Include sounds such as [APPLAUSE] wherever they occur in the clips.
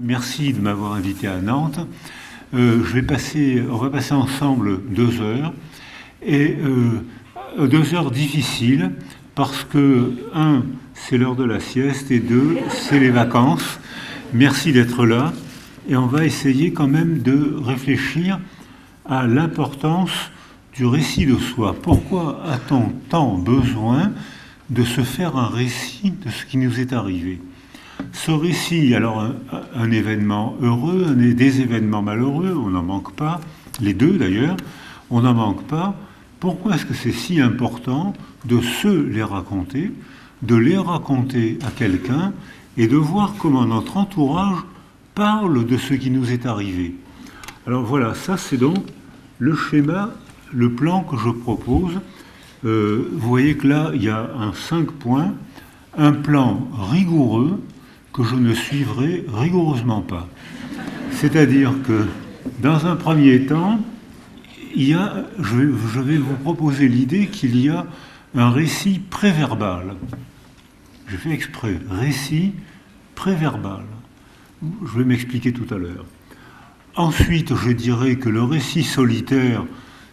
Merci de m'avoir invité à Nantes. Euh, je vais passer, on va passer ensemble deux heures, et euh, deux heures difficiles parce que, un, c'est l'heure de la sieste, et deux, c'est les vacances. Merci d'être là, et on va essayer quand même de réfléchir à l'importance du récit de soi. Pourquoi a-t-on tant besoin de se faire un récit de ce qui nous est arrivé? Ce récit, alors un, événement heureux, des événements malheureux, on n'en manque pas, les deux d'ailleurs, on n'en manque pas. Pourquoi est-ce que c'est si important de se les raconter, de les raconter à quelqu'un et de voir comment notre entourage parle de ce qui nous est arrivé? Alors voilà, ça c'est donc le schéma, le plan que je propose. Euh, vous voyez que là, il y a un 5 points, un plan rigoureux que je ne suivrai rigoureusement pas. C'est-à-dire que, dans un premier temps, il y a, je, vais, vous proposer l'idée qu'il y a un récit préverbal. Je fais exprès, récit préverbal. Je vais m'expliquer tout à l'heure. Ensuite, je dirais que le récit solitaire,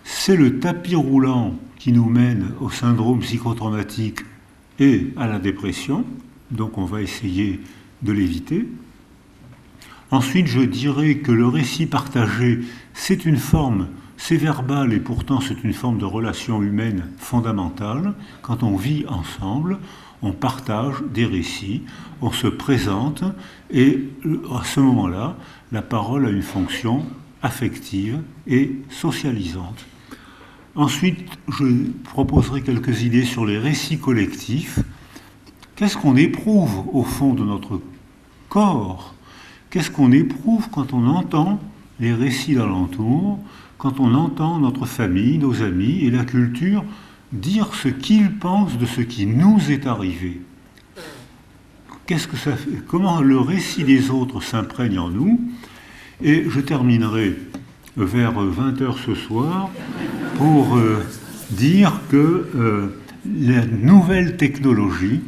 c'est le tapis roulant qui nous mène au syndrome psychotraumatique et à la dépression. Donc on va essayer de l'éviter. Ensuite, je dirais que le récit partagé, c'est une forme, c'est verbal et pourtant c'est une forme de relation humaine fondamentale. Quand on vit ensemble, on partage des récits, on se présente et à ce moment-là, la parole a une fonction affective et socialisante. Ensuite, je proposerai quelques idées sur les récits collectifs. Qu'est-ce qu'on éprouve au fond de notre corps? Qu'est-ce qu'on éprouve quand on entend les récits d'alentour, quand on entend notre famille, nos amis et la culture dire ce qu'ils pensent de ce qui nous est arrivé? Qu'est-ce que ça fait? Comment le récit des autres s'imprègne en nous? Et je terminerai vers 20h ce soir pour euh, dire que euh, la nouvelle technologie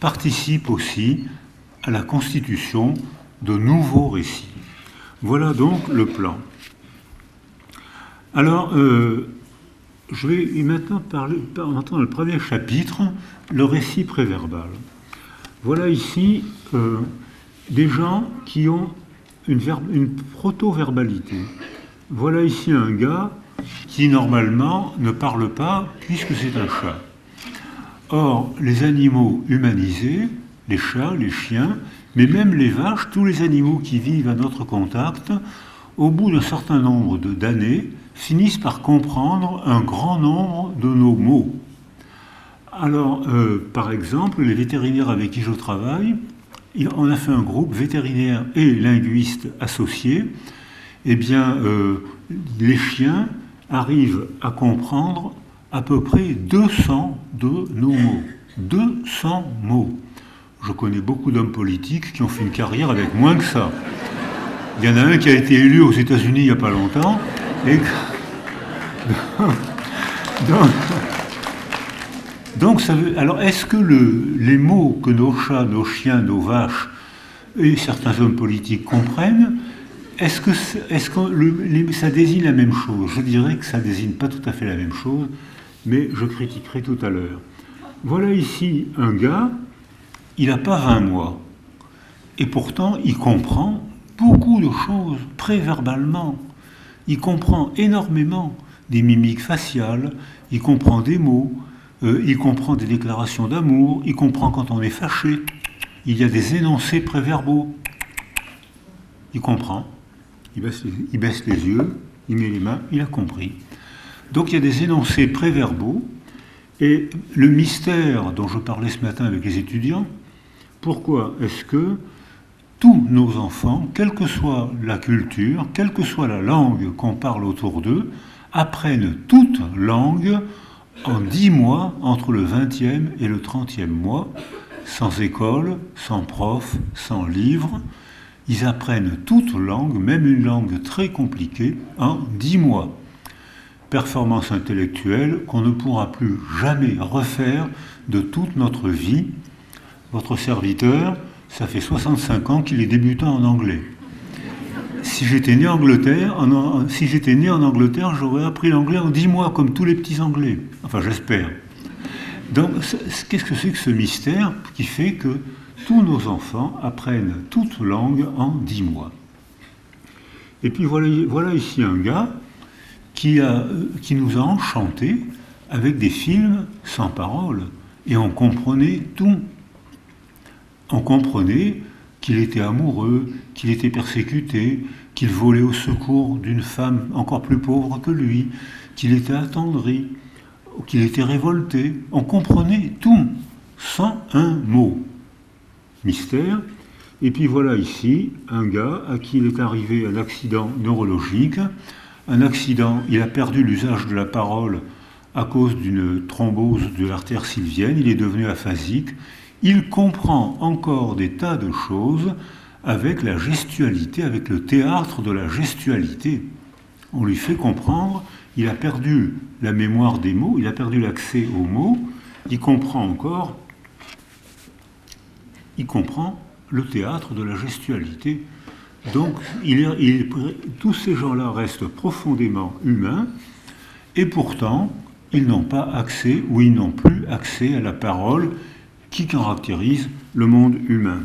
participe aussi à la constitution de nouveaux récits. Voilà donc le plan. Alors, euh, je vais maintenant parler, entendre le premier chapitre, le récit préverbal. Voilà ici des gens qui ont une, proto-verbalité. Voilà ici un gars qui normalement ne parle pas puisque c'est un chat. Or, les animaux humanisés, les chats, les chiens, mais même les vaches, tous les animaux qui vivent à notre contact, au bout d'un certain nombre d'années, finissent par comprendre un grand nombre de nos mots. Alors, euh, par exemple, les vétérinaires avec qui je travaille, on a fait un groupe vétérinaire et linguistes associés. Eh bien, euh, les chiens arrivent à comprendre à peu près 200 de nos mots. 200 mots. Je connais beaucoup d'hommes politiques qui ont fait une carrière avec moins que ça. Il y en a un qui a été élu aux États-Unis il n'y a pas longtemps. [LAUGHS] veut... alors est-ce que le... les mots que nos chats, nos chiens, nos vaches et certains hommes politiques comprennent, est-ce que, est que ça désigne la même chose? Je dirais que ça désigne pas tout à fait la même chose mais je critiquerai tout à l'heure. Voilà ici un gars, il n'a pas 20 mois, et pourtant il comprend beaucoup de choses préverbalement. Il comprend énormément des mimiques faciales, il comprend des mots, euh, il comprend des déclarations d'amour, il comprend quand on est fâché, il y a des énoncés préverbaux. Il comprend, il baisse les yeux, il met les mains, il a compris. Donc il y a des énoncés préverbaux, et le mystère dont je parlais ce matin avec les étudiants, pourquoi est-ce que tous nos enfants, quelle que soit la culture, quelle que soit la langue qu'on parle autour d'eux, apprennent toute langue en dix mois entre le 20e et le 30e mois, sans école, sans prof, sans livre. Ils apprennent toute langue, même une langue très compliquée, en dix mois. performance intellectuelle qu'on ne pourra plus jamais refaire de toute notre vie. Votre serviteur, ça fait 65 ans qu'il est débutant en anglais. Si j'étais né en Angleterre, si j'étais né en Angleterre, j'aurais appris l'anglais en 10 mois, comme tous les petits anglais. Enfin, j'espère. Donc, qu'est-ce que c'est que ce mystère qui fait que tous nos enfants apprennent toute langue en 10 mois? Et puis voilà, voilà ici un gars qui, a, qui nous a enchantés avec des films sans parole. Et on comprenait tout. On comprenait qu'il était amoureux, qu'il était persécuté, qu'il volait au secours d'une femme encore plus pauvre que lui, qu'il était attendri, qu'il était révolté. On comprenait tout, sans un mot. Mystère. Et puis voilà ici un gars à qui il est arrivé un accident neurologique. Un accident, il a perdu l'usage de la parole à cause d'une thrombose de l'artère sylvienne, il est devenu aphasique. Il comprend encore des tas de choses avec la gestualité, avec le théâtre de la gestualité. On lui fait comprendre il a perdu la mémoire des mots, il a perdu l'accès aux mots, il comprend encore, il comprend le théâtre de la gestualité. Donc, tous ces gens-là restent profondément humains, et pourtant, ils n'ont pas accès, ou ils n'ont plus accès à la parole qui caractérise le monde humain.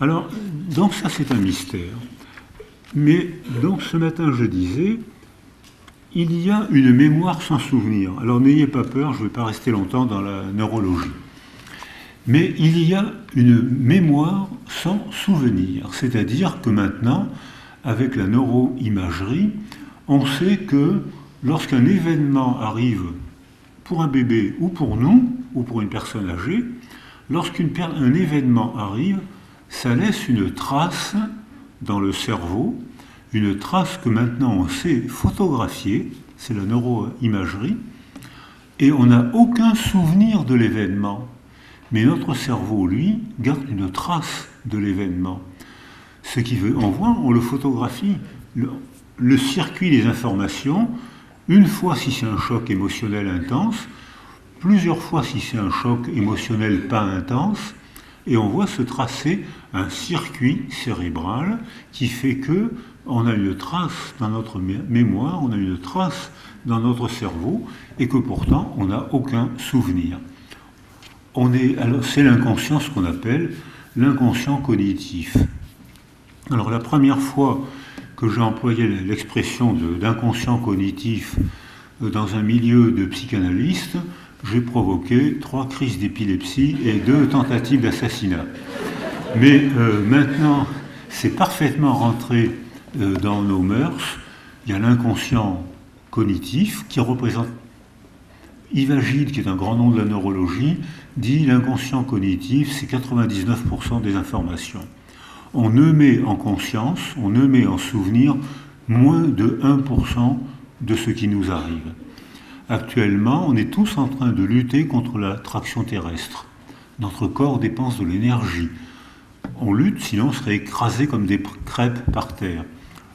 Alors, donc ça c'est un mystère. Mais donc ce matin je disais, il y a une mémoire sans souvenir. Alors n'ayez pas peur, je ne vais pas rester longtemps dans la neurologie. Mais il y a une mémoire sans souvenir. C'est-à-dire que maintenant, avec la neuroimagerie, on sait que lorsqu'un événement arrive pour un bébé ou pour nous, ou pour une personne âgée, lorsqu'un événement arrive, ça laisse une trace dans le cerveau une trace que maintenant on sait photographier, c'est la neuroimagerie, et on n'a aucun souvenir de l'événement. Mais notre cerveau, lui, garde une trace de l'événement. Ce qui veut, on voit, on le photographie. Le, le circuit des informations, une fois si c'est un choc émotionnel intense, plusieurs fois si c'est un choc émotionnel pas intense, et on voit se tracer un circuit cérébral qui fait que on a une trace dans notre mémoire, on a une trace dans notre cerveau, et que pourtant on n'a aucun souvenir. On est, alors c'est l'inconscient, ce qu'on appelle l'inconscient cognitif. Alors la première fois que j'ai employé l'expression d'inconscient cognitif euh, dans un milieu de psychanalystes, j'ai provoqué trois crises d'épilepsie et deux tentatives d'assassinat. Mais euh, maintenant, c'est parfaitement rentré euh, dans nos mœurs. Il y a l'inconscient cognitif qui représente Yves Agide, qui est un grand nom de la neurologie, dit l'inconscient cognitif, c'est 99% des informations. On ne met en conscience, on ne met en souvenir moins de 1% de ce qui nous arrive. Actuellement, on est tous en train de lutter contre l'attraction terrestre. Notre corps dépense de l'énergie. On lutte, sinon on serait écrasé comme des crêpes par terre.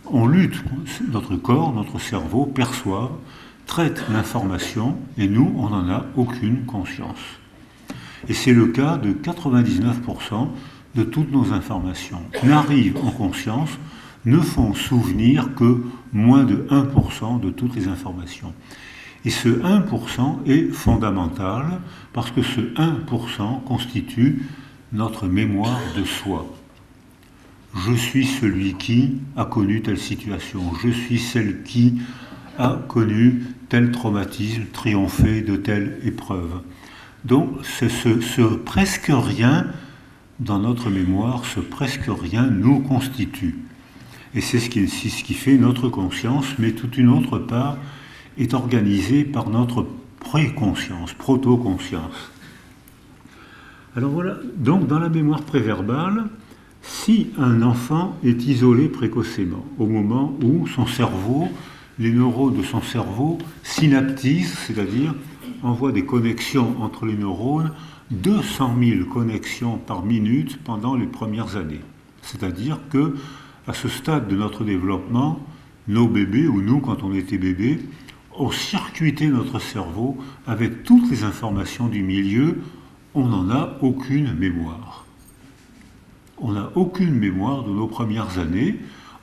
On lutte, notre corps, notre cerveau perçoit, traite l'information et nous, on n'en a aucune conscience. Et c'est le cas de 99% de toutes nos informations. N'arrivent en conscience, ne font souvenir que moins de 1% de toutes les informations. Et ce 1% est fondamental parce que ce 1% constitue notre mémoire de soi. Je suis celui qui a connu telle situation. Je suis celle qui a connu tel traumatisme, triomphé de telle épreuve. Donc ce, ce presque rien dans notre mémoire, ce presque rien nous constitue. Et c'est ce qui, ce qui fait notre conscience, mais toute une autre part est organisée par notre préconscience, proto-conscience. Alors voilà, donc dans la mémoire préverbale, si un enfant est isolé précocement, au moment où son cerveau, les neurones de son cerveau synaptisent, c'est-à-dire envoient des connexions entre les neurones, 200 000 connexions par minute pendant les premières années. C'est-à-dire que à ce stade de notre développement, nos bébés, ou nous quand on était bébé, ont circuité notre cerveau avec toutes les informations du milieu, on n'en a aucune mémoire. On n'a aucune mémoire de nos premières années,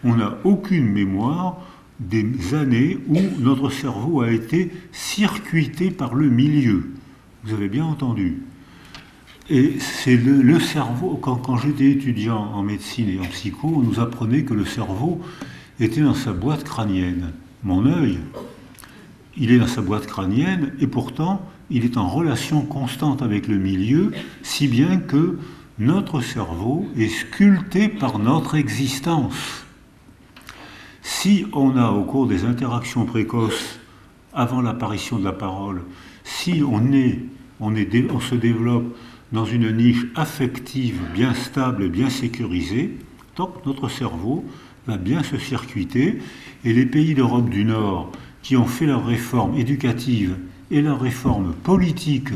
on n'a aucune mémoire des années où notre cerveau a été circuité par le milieu. Vous avez bien entendu. Et c'est le, cerveau, quand, quand j'étais étudiant en médecine et en psycho, on nous apprenait que le cerveau était dans sa boîte crânienne. Mon œil, il est dans sa boîte crânienne et pourtant il est en relation constante avec le milieu, si bien que notre cerveau est sculpté par notre existence. Si on a au cours des interactions précoces, avant l'apparition de la parole, si on, est, se développe dans une niche affective bien stable et bien sécurisée, donc notre cerveau va bien se circuiter et les pays d'Europe du Nord qui ont fait leur réforme éducative et leur réforme politique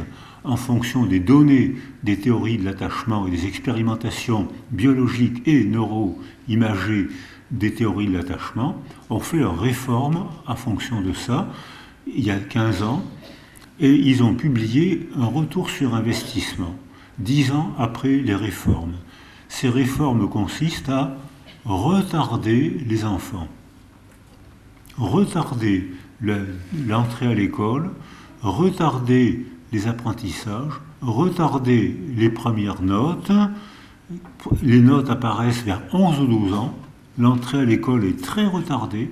en fonction des données des théories de l'attachement et des expérimentations biologiques et neuro-imagées des théories de l'attachement, ont fait leur réforme en fonction de ça il y a 15 ans et ils ont publié un retour sur investissement, dix ans après les réformes. Ces réformes consistent à retarder les enfants, retarder l'entrée à l'école, retarder les apprentissages, retarder les premières notes. Les notes apparaissent vers 11 ou 12 ans. L'entrée à l'école est très retardée.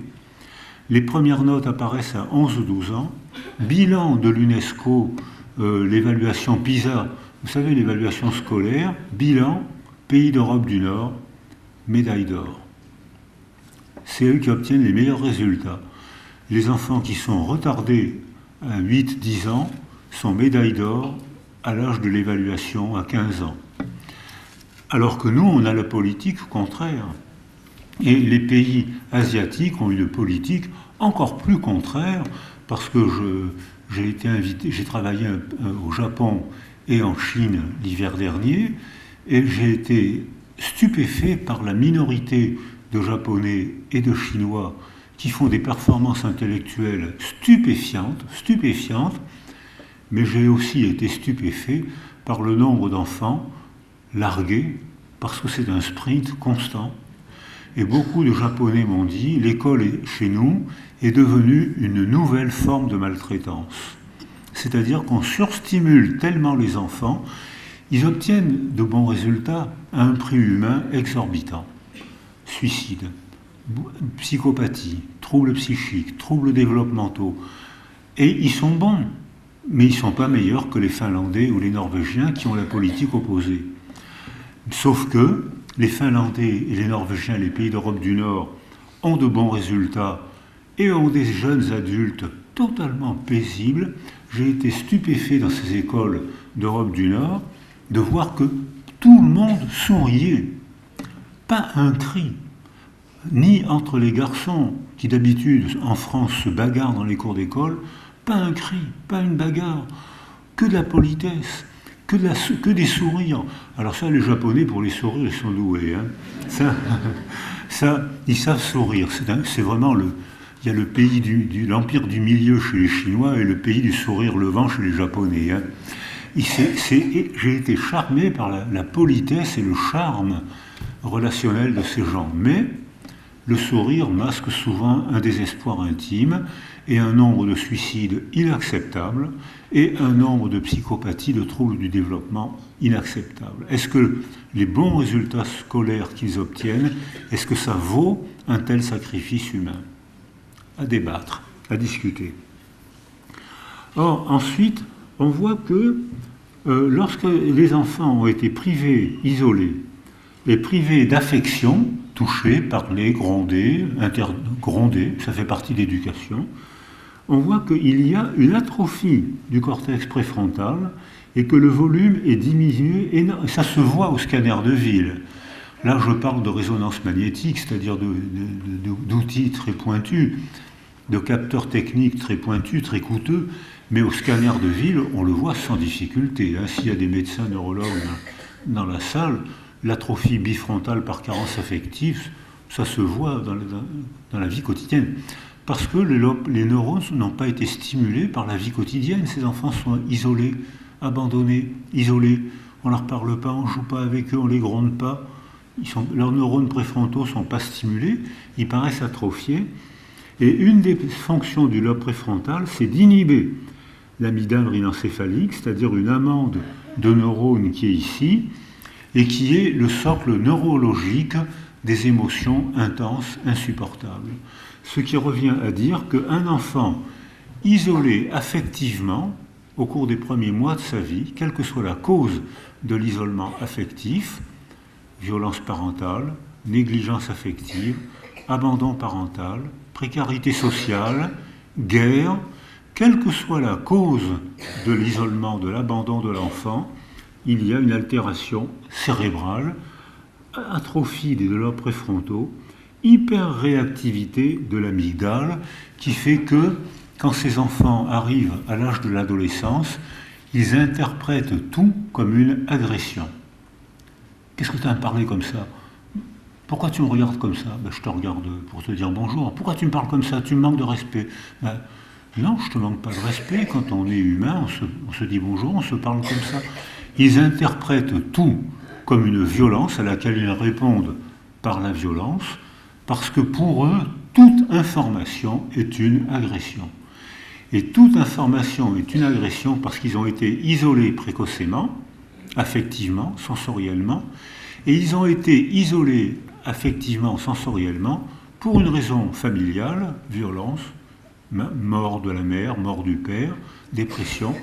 Les premières notes apparaissent à 11 ou 12 ans. Bilan de l'UNESCO, euh, l'évaluation PISA, vous savez, l'évaluation scolaire, bilan, pays d'Europe du Nord, médaille d'or. C'est eux qui obtiennent les meilleurs résultats. Les enfants qui sont retardés à 8-10 ans sont médailles d'or à l'âge de l'évaluation à 15 ans. Alors que nous, on a la politique contraire. Et les pays asiatiques ont une politique encore plus contraire parce que j'ai été invité, j'ai travaillé au Japon et en Chine l'hiver dernier et j'ai été stupéfait par la minorité de Japonais et de Chinois qui font des performances intellectuelles stupéfiantes, stupéfiantes, mais j'ai aussi été stupéfait par le nombre d'enfants largués, parce que c'est un sprint constant. Et beaucoup de Japonais m'ont dit, l'école chez nous est devenue une nouvelle forme de maltraitance. C'est-à-dire qu'on surstimule tellement les enfants ils obtiennent de bons résultats à un prix humain exorbitant. Suicide, psychopathie, troubles psychiques, troubles développementaux. Et ils sont bons, mais ils ne sont pas meilleurs que les Finlandais ou les Norvégiens qui ont la politique opposée. Sauf que les Finlandais et les Norvégiens, les pays d'Europe du Nord, ont de bons résultats et ont des jeunes adultes totalement paisibles. J'ai été stupéfait dans ces écoles d'Europe du Nord de voir que tout le monde souriait. Pas un cri, ni entre les garçons qui d'habitude en France se bagarrent dans les cours d'école, pas un cri, pas une bagarre, que de la politesse, que, que des sourires. Alors ça, les Japonais, pour les sourires, ils sont doués. Hein. Ça, [LAUGHS] ça, ils savent sourire. C'est vraiment le... Il y a le pays du, l'empire du milieu chez les Chinois et le pays du sourire levant chez les Japonais. Hein j'ai été charmé par la, politesse et le charme relationnel de ces gens. Mais le sourire masque souvent un désespoir intime et un nombre de suicides inacceptables et un nombre de psychopathies, de troubles du développement inacceptables. Est-ce que les bons résultats scolaires qu'ils obtiennent, est-ce que ça vaut un tel sacrifice humain À débattre, à discuter. Or, ensuite, on voit que euh, lorsque les enfants ont été privés, isolés, et privés d'affection, touchés, parlés, grondés, grondés, ça fait partie de l'éducation, on voit qu'il y a une atrophie du cortex préfrontal et que le volume est diminué, et ça se voit au scanner de ville. Là, je parle de résonance magnétique, c'est-à-dire d'outils très pointus, de capteurs techniques très pointus, très coûteux, mais au scanner de ville, on le voit sans difficulté. Hein. S'il y a des médecins neurologues dans la salle, l'atrophie bifrontale par carence affective, ça se voit dans, la vie quotidienne. Parce que les, neurones n'ont pas été stimulés par la vie quotidienne. Ces enfants sont isolés, abandonnés, isolés. On ne leur parle pas, on ne joue pas avec eux, on ne les gronde pas. leurs neurones préfrontaux ne sont pas stimulés, ils paraissent atrophiés. Et une des fonctions du lobe préfrontal, c'est d'inhiber l'amygdale rhinencéphalique, c'est-à-dire une amende de neurones qui est ici, et qui est le socle neurologique des émotions intenses, insupportables. Ce qui revient à dire qu'un enfant isolé affectivement au cours des premiers mois de sa vie, quelle que soit la cause de l'isolement affectif, violence parentale, négligence affective, abandon parental, précarité sociale, guerre, quelle que soit la cause de l'isolement, de l'abandon de l'enfant, il y a une altération cérébrale, atrophie des lobes préfrontaux, hyper-réactivité de l'amygdale, qui fait que quand ces enfants arrivent à l'âge de l'adolescence, ils interprètent tout comme une agression. Qu'est-ce que tu as à me parler comme ça? Pourquoi tu me regardes comme ça? Ben, Je te regarde pour te dire bonjour. Pourquoi tu me parles comme ça? Tu me manques de respect. Ben, non, je ne te manque pas de respect. Quand on est humain, on se, dit bonjour, on se parle comme ça. Ils interprètent tout comme une violence à laquelle ils répondent par la violence, parce que pour eux, toute information est une agression. Et toute information est une agression parce qu'ils ont été isolés précocement, affectivement, sensoriellement, et ils ont été isolés affectivement, sensoriellement, pour une raison familiale, violence, mort de la mère, mort du père, dépression,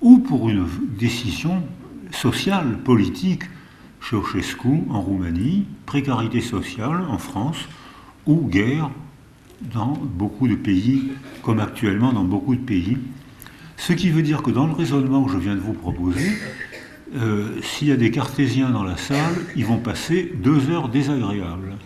ou pour une décision sociale, politique, Ceausescu en Roumanie, précarité sociale en France, ou guerre dans beaucoup de pays, comme actuellement dans beaucoup de pays. Ce qui veut dire que dans le raisonnement que je viens de vous proposer, euh, s'il y a des cartésiens dans la salle, ils vont passer deux heures désagréables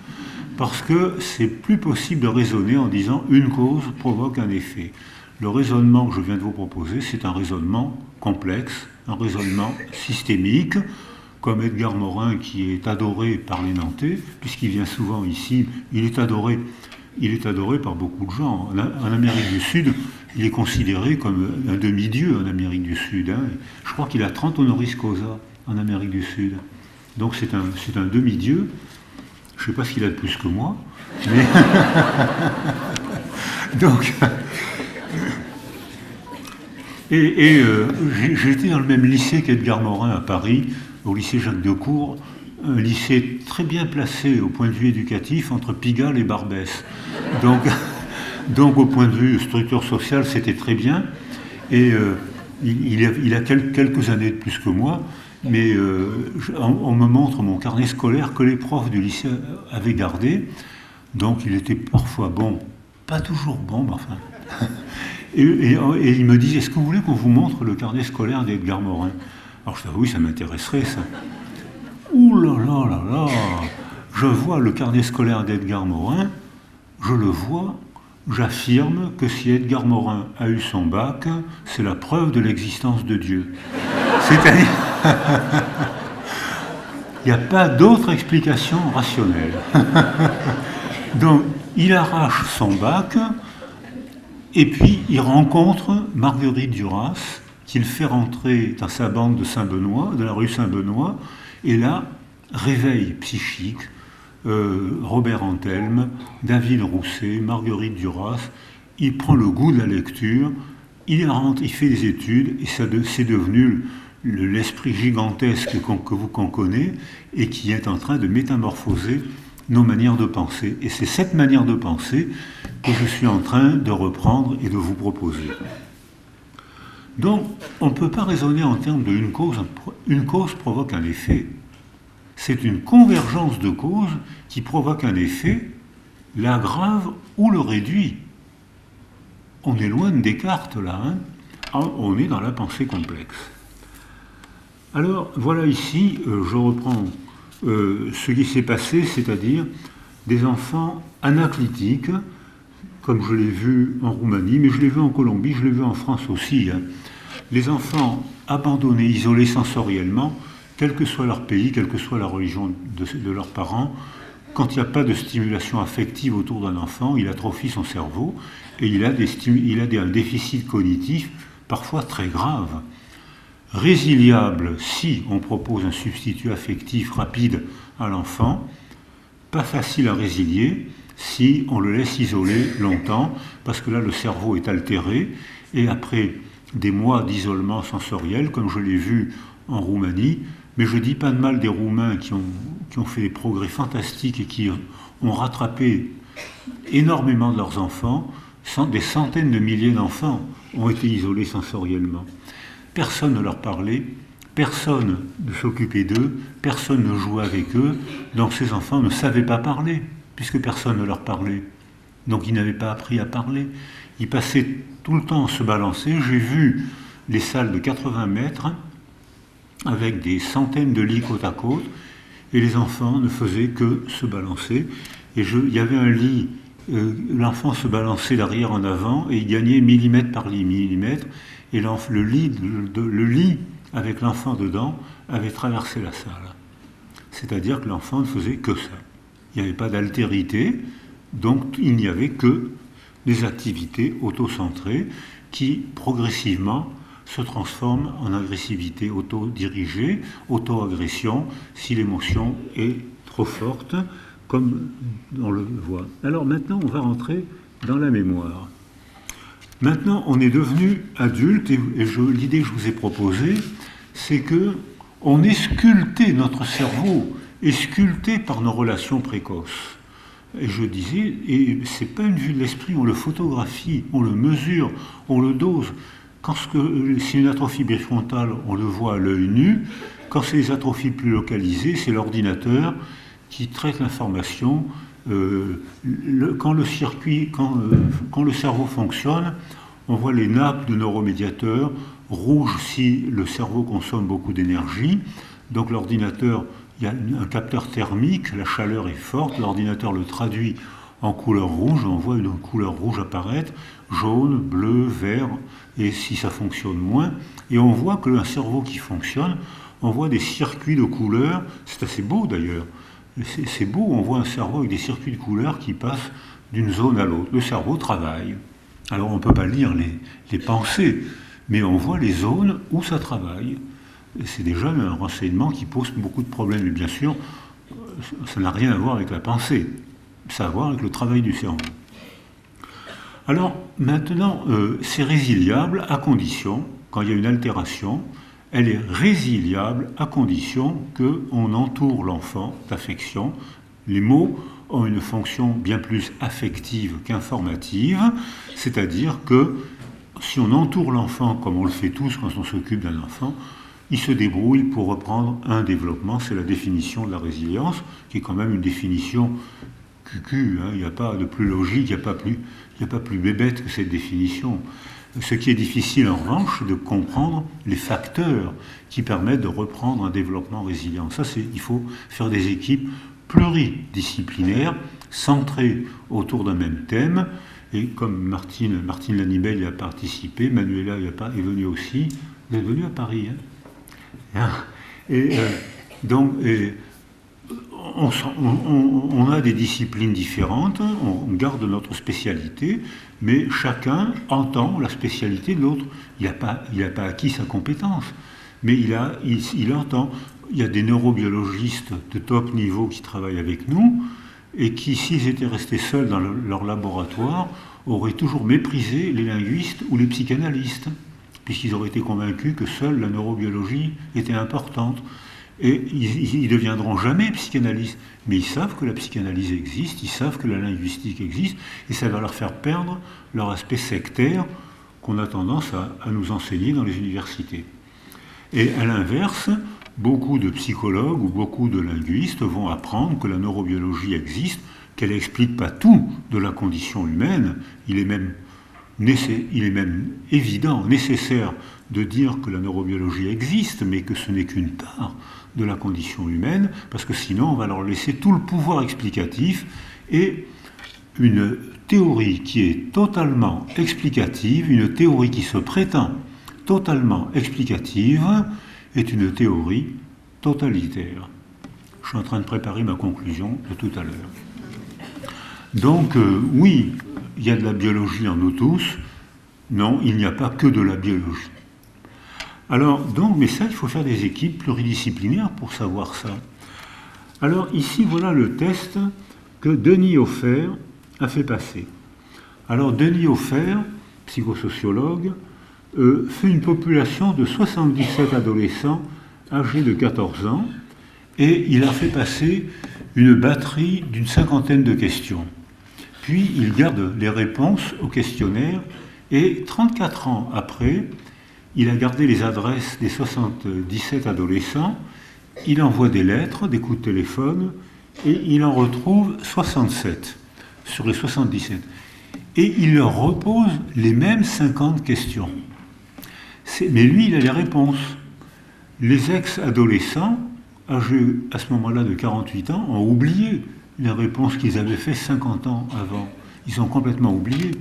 parce que c'est plus possible de raisonner en disant une cause provoque un effet. Le raisonnement que je viens de vous proposer, c'est un raisonnement complexe, un raisonnement systémique, comme Edgar Morin qui est adoré par les Nantais, puisqu'il vient souvent ici, il est adoré, il est adoré par beaucoup de gens. En Amérique du Sud, il est considéré comme un demi-dieu en Amérique du Sud. Hein. Je crois qu'il a 30 honoris causa en Amérique du Sud. Donc c'est un, demi-dieu. Je ne sais pas ce qu'il a de plus que moi. [LAUGHS] Donc. Et, euh, j'étais dans le même lycée qu'Edgar Morin à Paris, au lycée Jacques Decour, un lycée très bien placé au point de vue éducatif entre Pigalle et Barbès. Donc, [LAUGHS] donc au point de vue structure sociale, c'était très bien. Et euh, il, a, quelques années de plus que moi, mais euh, on, me montre mon carnet scolaire que les profs du lycée avaient gardé. Donc il était parfois bon, pas toujours bon, mais enfin. Et, ils me disent Est-ce que vous voulez qu'on vous montre le carnet scolaire d'Edgar Morin? Alors je dis Oui, ça m'intéresserait, ça. Ouh là là là là Je vois le carnet scolaire d'Edgar Morin, je le vois, j'affirme que si Edgar Morin a eu son bac, c'est la preuve de l'existence de Dieu. C'est-à-dire. [LAUGHS] Il n'y a pas d'autre explication rationnelle. [LAUGHS] Donc, il arrache son bac, et puis il rencontre Marguerite Duras, qu'il fait rentrer dans sa bande de Saint-Benoît, de la rue Saint-Benoît, et là, réveil psychique, euh, Robert Antelme, David Rousset, Marguerite Duras, il prend le goût de la lecture, il rentre, il fait des études, et c'est devenu l'esprit gigantesque que vous qu'on connaît et qui est en train de métamorphoser nos manières de penser. Et c'est cette manière de penser que je suis en train de reprendre et de vous proposer. Donc, on ne peut pas raisonner en termes de une cause. Une cause provoque un effet. C'est une convergence de causes qui provoque un effet, l'aggrave ou le réduit. On est loin de Descartes là. Hein on est dans la pensée complexe. Alors voilà ici, euh, je reprends euh, ce qui s'est passé, c'est-à-dire des enfants anaclitiques, comme je l'ai vu en Roumanie, mais je l'ai vu en Colombie, je l'ai vu en France aussi. Hein. Les enfants abandonnés, isolés sensoriellement, quel que soit leur pays, quelle que soit la religion de, leurs parents, quand il n'y a pas de stimulation affective autour d'un enfant, il atrophie son cerveau et il a, des il a des, un déficit cognitif parfois très grave. Résiliable si on propose un substitut affectif rapide à l'enfant, pas facile à résilier si on le laisse isoler longtemps, parce que là le cerveau est altéré, et après des mois d'isolement sensoriel, comme je l'ai vu en Roumanie, mais je dis pas de mal des Roumains qui ont, qui ont fait des progrès fantastiques et qui ont rattrapé énormément de leurs enfants, des centaines de milliers d'enfants ont été isolés sensoriellement. Personne ne leur parlait, personne ne s'occupait d'eux, personne ne jouait avec eux, donc ces enfants ne savaient pas parler, puisque personne ne leur parlait. Donc ils n'avaient pas appris à parler. Ils passaient tout le temps à se balancer. J'ai vu les salles de 80 mètres avec des centaines de lits côte à côte, et les enfants ne faisaient que se balancer. Et je, il y avait un lit, euh, l'enfant se balançait d'arrière en avant, et il gagnait millimètre par millimètre, et lit, le lit avec l'enfant dedans avait traversé la salle. C'est-à-dire que l'enfant ne faisait que ça. Il n'y avait pas d'altérité, donc il n'y avait que des activités auto-centrées qui progressivement se transforment en agressivité auto-dirigée, auto-agression, si l'émotion est trop forte, comme on le voit. Alors maintenant, on va rentrer dans la mémoire. Maintenant, on est devenu adulte, et, l'idée que je vous ai proposée, c'est que on est sculpté, notre cerveau est sculpté par nos relations précoces. Et je disais, et c'est pas une vue de l'esprit, on le photographie, on le mesure, on le dose. Quand c'est une atrophie bifrontale, on le voit à l'œil nu. Quand c'est des atrophies plus localisées, c'est l'ordinateur qui traite l'information. Euh, quand le circuit, euh, quand le cerveau fonctionne, on voit les nappes de neuromédiateurs rouges si le cerveau consomme beaucoup d'énergie. Donc l'ordinateur il y a un capteur thermique, la chaleur est forte, l'ordinateur le traduit en couleur rouge, on voit une couleur rouge apparaître, jaune, bleu, vert, et si ça fonctionne moins, et on voit que un cerveau qui fonctionne, on voit des circuits de couleurs, c'est assez beau d'ailleurs, c'est beau, on voit un cerveau avec des circuits de couleurs qui passent d'une zone à l'autre. Le cerveau travaille. Alors on ne peut pas lire les, les pensées, mais on voit les zones où ça travaille c'est déjà un renseignement qui pose beaucoup de problèmes. Et bien sûr, ça n'a rien à voir avec la pensée, ça a à voir avec le travail du cerveau. Alors maintenant, euh, c'est résiliable à condition, quand il y a une altération, elle est résiliable à condition qu'on entoure l'enfant d'affection. Les mots ont une fonction bien plus affective qu'informative, c'est-à-dire que si on entoure l'enfant comme on le fait tous quand on s'occupe d'un enfant, il se débrouille pour reprendre un développement. C'est la définition de la résilience, qui est quand même une définition cucu. Hein. Il n'y a pas de plus logique, il n'y a, pas plus, bébête que cette définition. Ce qui est difficile en revanche, de comprendre les facteurs qui permettent de reprendre un développement résilient. Ça, c'est, il faut faire des équipes pluridisciplinaires, centrées autour d'un même thème. Et comme Martine, Martine Lanibel y a participé, Manuela y a pas, est venue aussi, elle est venue à Paris. Hein. Hein? Et euh, donc, on, a des disciplines différentes, on garde notre spécialité, mais chacun entend la spécialité de l'autre. Il n'a pas, acquis sa compétence, mais il, entend. Il y a des neurobiologistes de top niveau qui travaillent avec nous et qui, s'ils étaient restés seuls dans leur laboratoire, auraient toujours méprisé les linguistes ou les psychanalystes puisqu'ils auraient été convaincus que seule la neurobiologie était importante. Et ils, ne deviendront jamais psychanalystes, mais ils savent que la psychanalyse existe, ils savent que la linguistique existe, et ça va leur faire perdre leur aspect sectaire qu'on a tendance à, nous enseigner dans les universités. Et à l'inverse, beaucoup de psychologues ou beaucoup de linguistes vont apprendre que la neurobiologie existe, qu'elle n'explique pas tout de la condition humaine, il est même il est même évident, nécessaire de dire que la neurobiologie existe, mais que ce n'est qu'une part de la condition humaine, parce que sinon on va leur laisser tout le pouvoir explicatif et une théorie qui est totalement explicative, une théorie qui se prétend totalement explicative, est une théorie totalitaire. Je suis en train de préparer ma conclusion de tout à l'heure. Donc, euh, oui, il y a de la biologie en nous tous. Non, il n'y a pas que de la biologie. Alors, donc, mais ça, il faut faire des équipes pluridisciplinaires pour savoir ça. Alors, ici, voilà le test que Denis Offert a fait passer. Alors, Denis Offert, psychosociologue, euh, fait une population de 77 adolescents âgés de 14 ans et il a fait passer une batterie d'une cinquantaine de questions. Puis il garde les réponses au questionnaire et 34 ans après, il a gardé les adresses des 77 adolescents, il envoie des lettres, des coups de téléphone et il en retrouve 67 sur les 77. Et il leur repose les mêmes 50 questions. Mais lui, il a les réponses. Les ex-adolescents, âgés à ce moment-là de 48 ans, ont oublié les réponses qu'ils avaient faites 50 ans avant. Ils ont complètement oublié.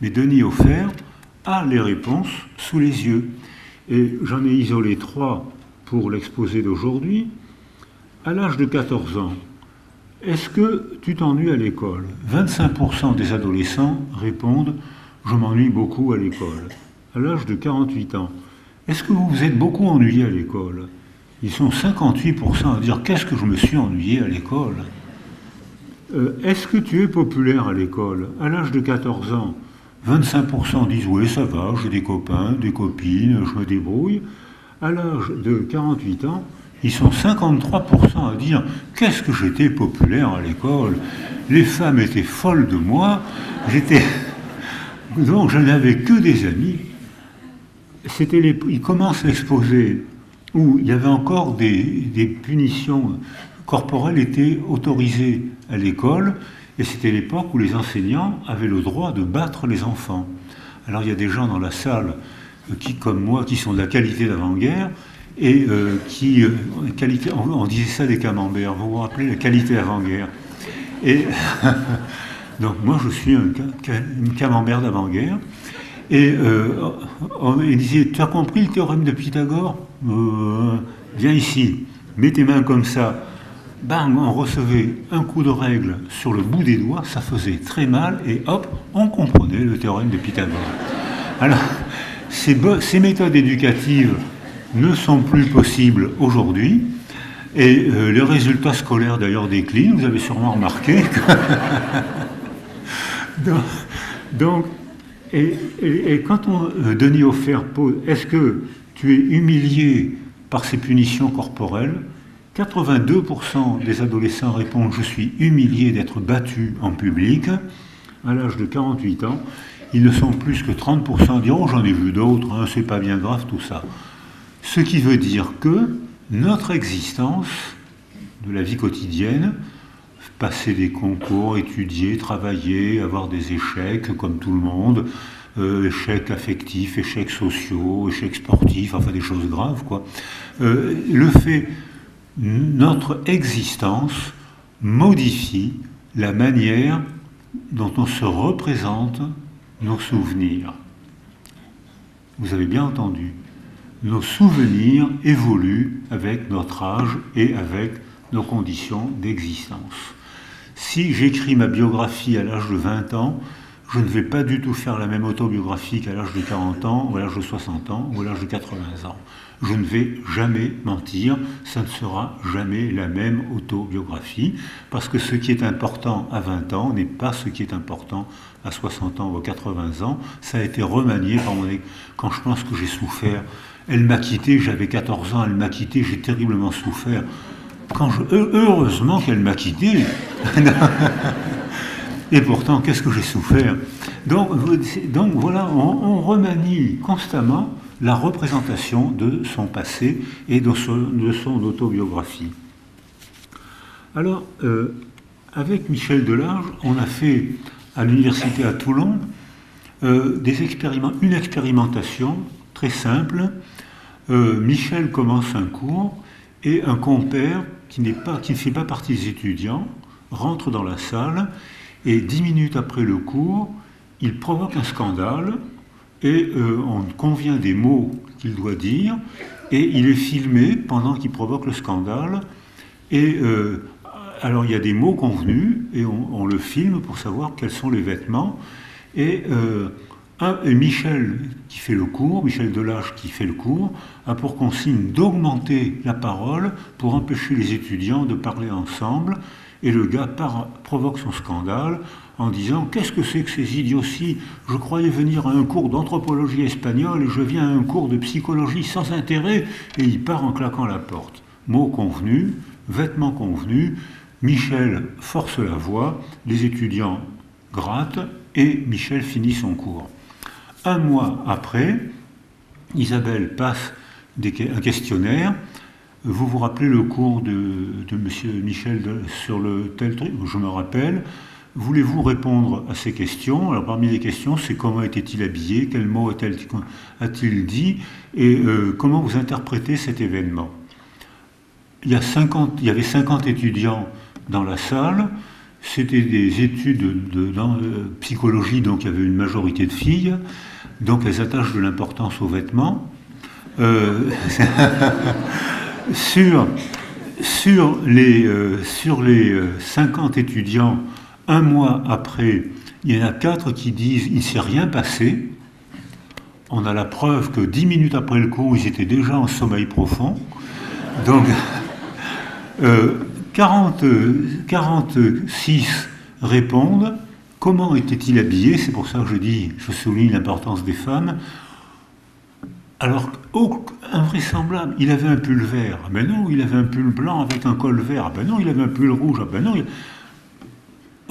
Mais Denis Offert a les réponses sous les yeux. Et j'en ai isolé trois pour l'exposé d'aujourd'hui. À l'âge de 14 ans, est-ce que tu t'ennuies à l'école? 25% des adolescents répondent Je m'ennuie beaucoup à l'école à l'âge de 48 ans. Est-ce que vous vous êtes beaucoup ennuyé à l'école? Ils sont 58% à dire Qu'est-ce que je me suis ennuyé à l'école? Euh, Est-ce que tu es populaire à l'école? À l'âge de 14 ans, 25% disent Oui, ça va, j'ai des copains, des copines, je me débrouille. À l'âge de 48 ans, ils sont 53% à dire Qu'est-ce que j'étais populaire à l'école? Les femmes étaient folles de moi, j'étais. [LAUGHS] Donc je n'avais que des amis c'était les, il commence l'exposé où il y avait encore des, punitions corporelles étaient autorisées à l'école, et c'était l'époque où les enseignants avaient le droit de battre les enfants. Alors il y a des gens dans la salle euh, qui, comme moi, qui sont de la qualité d'avant-guerre, et euh, qui, euh, qualité, on, disait ça des camemberts, vous vous rappelez la qualité avant-guerre. Et [LAUGHS] donc moi je suis un, une camembert d'avant-guerre, et euh, on, il disait, tu as compris le théorème de Pythagore? Euh, Viens ici, mets tes mains comme ça. Bang, on recevait un coup de règle sur le bout des doigts, ça faisait très mal, et hop, on comprenait le théorème de Pythagore. Alors, ces, méthodes éducatives ne sont plus possibles aujourd'hui, et euh, les résultats scolaires d'ailleurs déclinent, vous avez sûrement remarqué. [LAUGHS] donc, donc et, quand on, euh, Denis Offert pose Est-ce que tu es humilié par ces punitions corporelles? 82% des adolescents répondent Je suis humilié d'être battu en public. À l'âge de 48 ans, ils ne sont plus que 30% à dire Oh, j'en ai vu d'autres, hein, c'est pas bien grave tout ça. Ce qui veut dire que notre existence de la vie quotidienne passer des concours, étudier, travailler, avoir des échecs comme tout le monde, euh, échecs affectifs, échecs sociaux, échecs sportifs, enfin des choses graves quoi. Euh, le fait, notre existence modifie la manière dont on se représente nos souvenirs. Vous avez bien entendu, nos souvenirs évoluent avec notre âge et avec nos conditions d'existence. Si j'écris ma biographie à l'âge de 20 ans, je ne vais pas du tout faire la même autobiographie qu'à l'âge de 40 ans, ou à l'âge de 60 ans, ou à l'âge de 80 ans. Je ne vais jamais mentir, ça ne sera jamais la même autobiographie, parce que ce qui est important à 20 ans n'est pas ce qui est important à 60 ans ou à 80 ans. Ça a été remanié par mon... Quand je pense que j'ai souffert, elle m'a quitté, j'avais 14 ans, elle m'a quitté, j'ai terriblement souffert heureusement qu'elle m'a quitté. [LAUGHS] Et pourtant, qu'est-ce que j'ai souffert? Donc, voilà, on, remanie constamment la représentation de son passé et de son, autobiographie. Alors, euh, avec Michel Delarge, on a fait à l'université à Toulon euh, des une expérimentation très simple. Euh, Michel commence un cours et un compère qui, pas, qui ne fait pas partie des étudiants rentre dans la salle et dix minutes après le cours, il provoque un scandale et euh, on convient des mots qu'il doit dire et il est filmé pendant qu'il provoque le scandale Et euh, alors il y a des mots convenus et on, le filme pour savoir quels sont les vêtements. Et, euh, Michel qui fait le cours, Michel Delage qui fait le cours, a pour consigne d'augmenter la parole pour empêcher les étudiants de parler ensemble. Et le gars provoque son scandale en disant Qu'est-ce que c'est que ces idioties? Je croyais venir à un cours d'anthropologie espagnole et je viens à un cours de psychologie sans intérêt. Et il part en claquant la porte. Mot convenu, vêtements convenus, Michel force la voix, les étudiants grattent et Michel finit son cours. Un mois après, Isabelle passe un questionnaire. Vous vous rappelez le cours de, de M. Michel sur le tel truc? Je me rappelle. Voulez-vous répondre à ces questions? Alors parmi les questions, c'est comment était-il habillé, quel mot a-t-il dit, et euh, comment vous interprétez cet événement? Il y, a 50, il y avait 50 étudiants dans la salle. C'était des études de, euh, psychologie, donc il y avait une majorité de filles. Donc elles attachent de l'importance aux vêtements. Euh, [LAUGHS] sur les 50 étudiants, un mois après, il y en a quatre qui disent il ne s'est rien passé. On a la preuve que dix minutes après le cours, ils étaient déjà en sommeil profond. Donc, [LAUGHS] 40, 46 répondent comment était-il habillé C'est pour ça que je dis, je souligne l'importance des femmes. Alors, invraisemblable, il avait un pull vert. Ben non, il avait un pull blanc avec un col vert. Ben non, il avait un pull rouge. Ben non,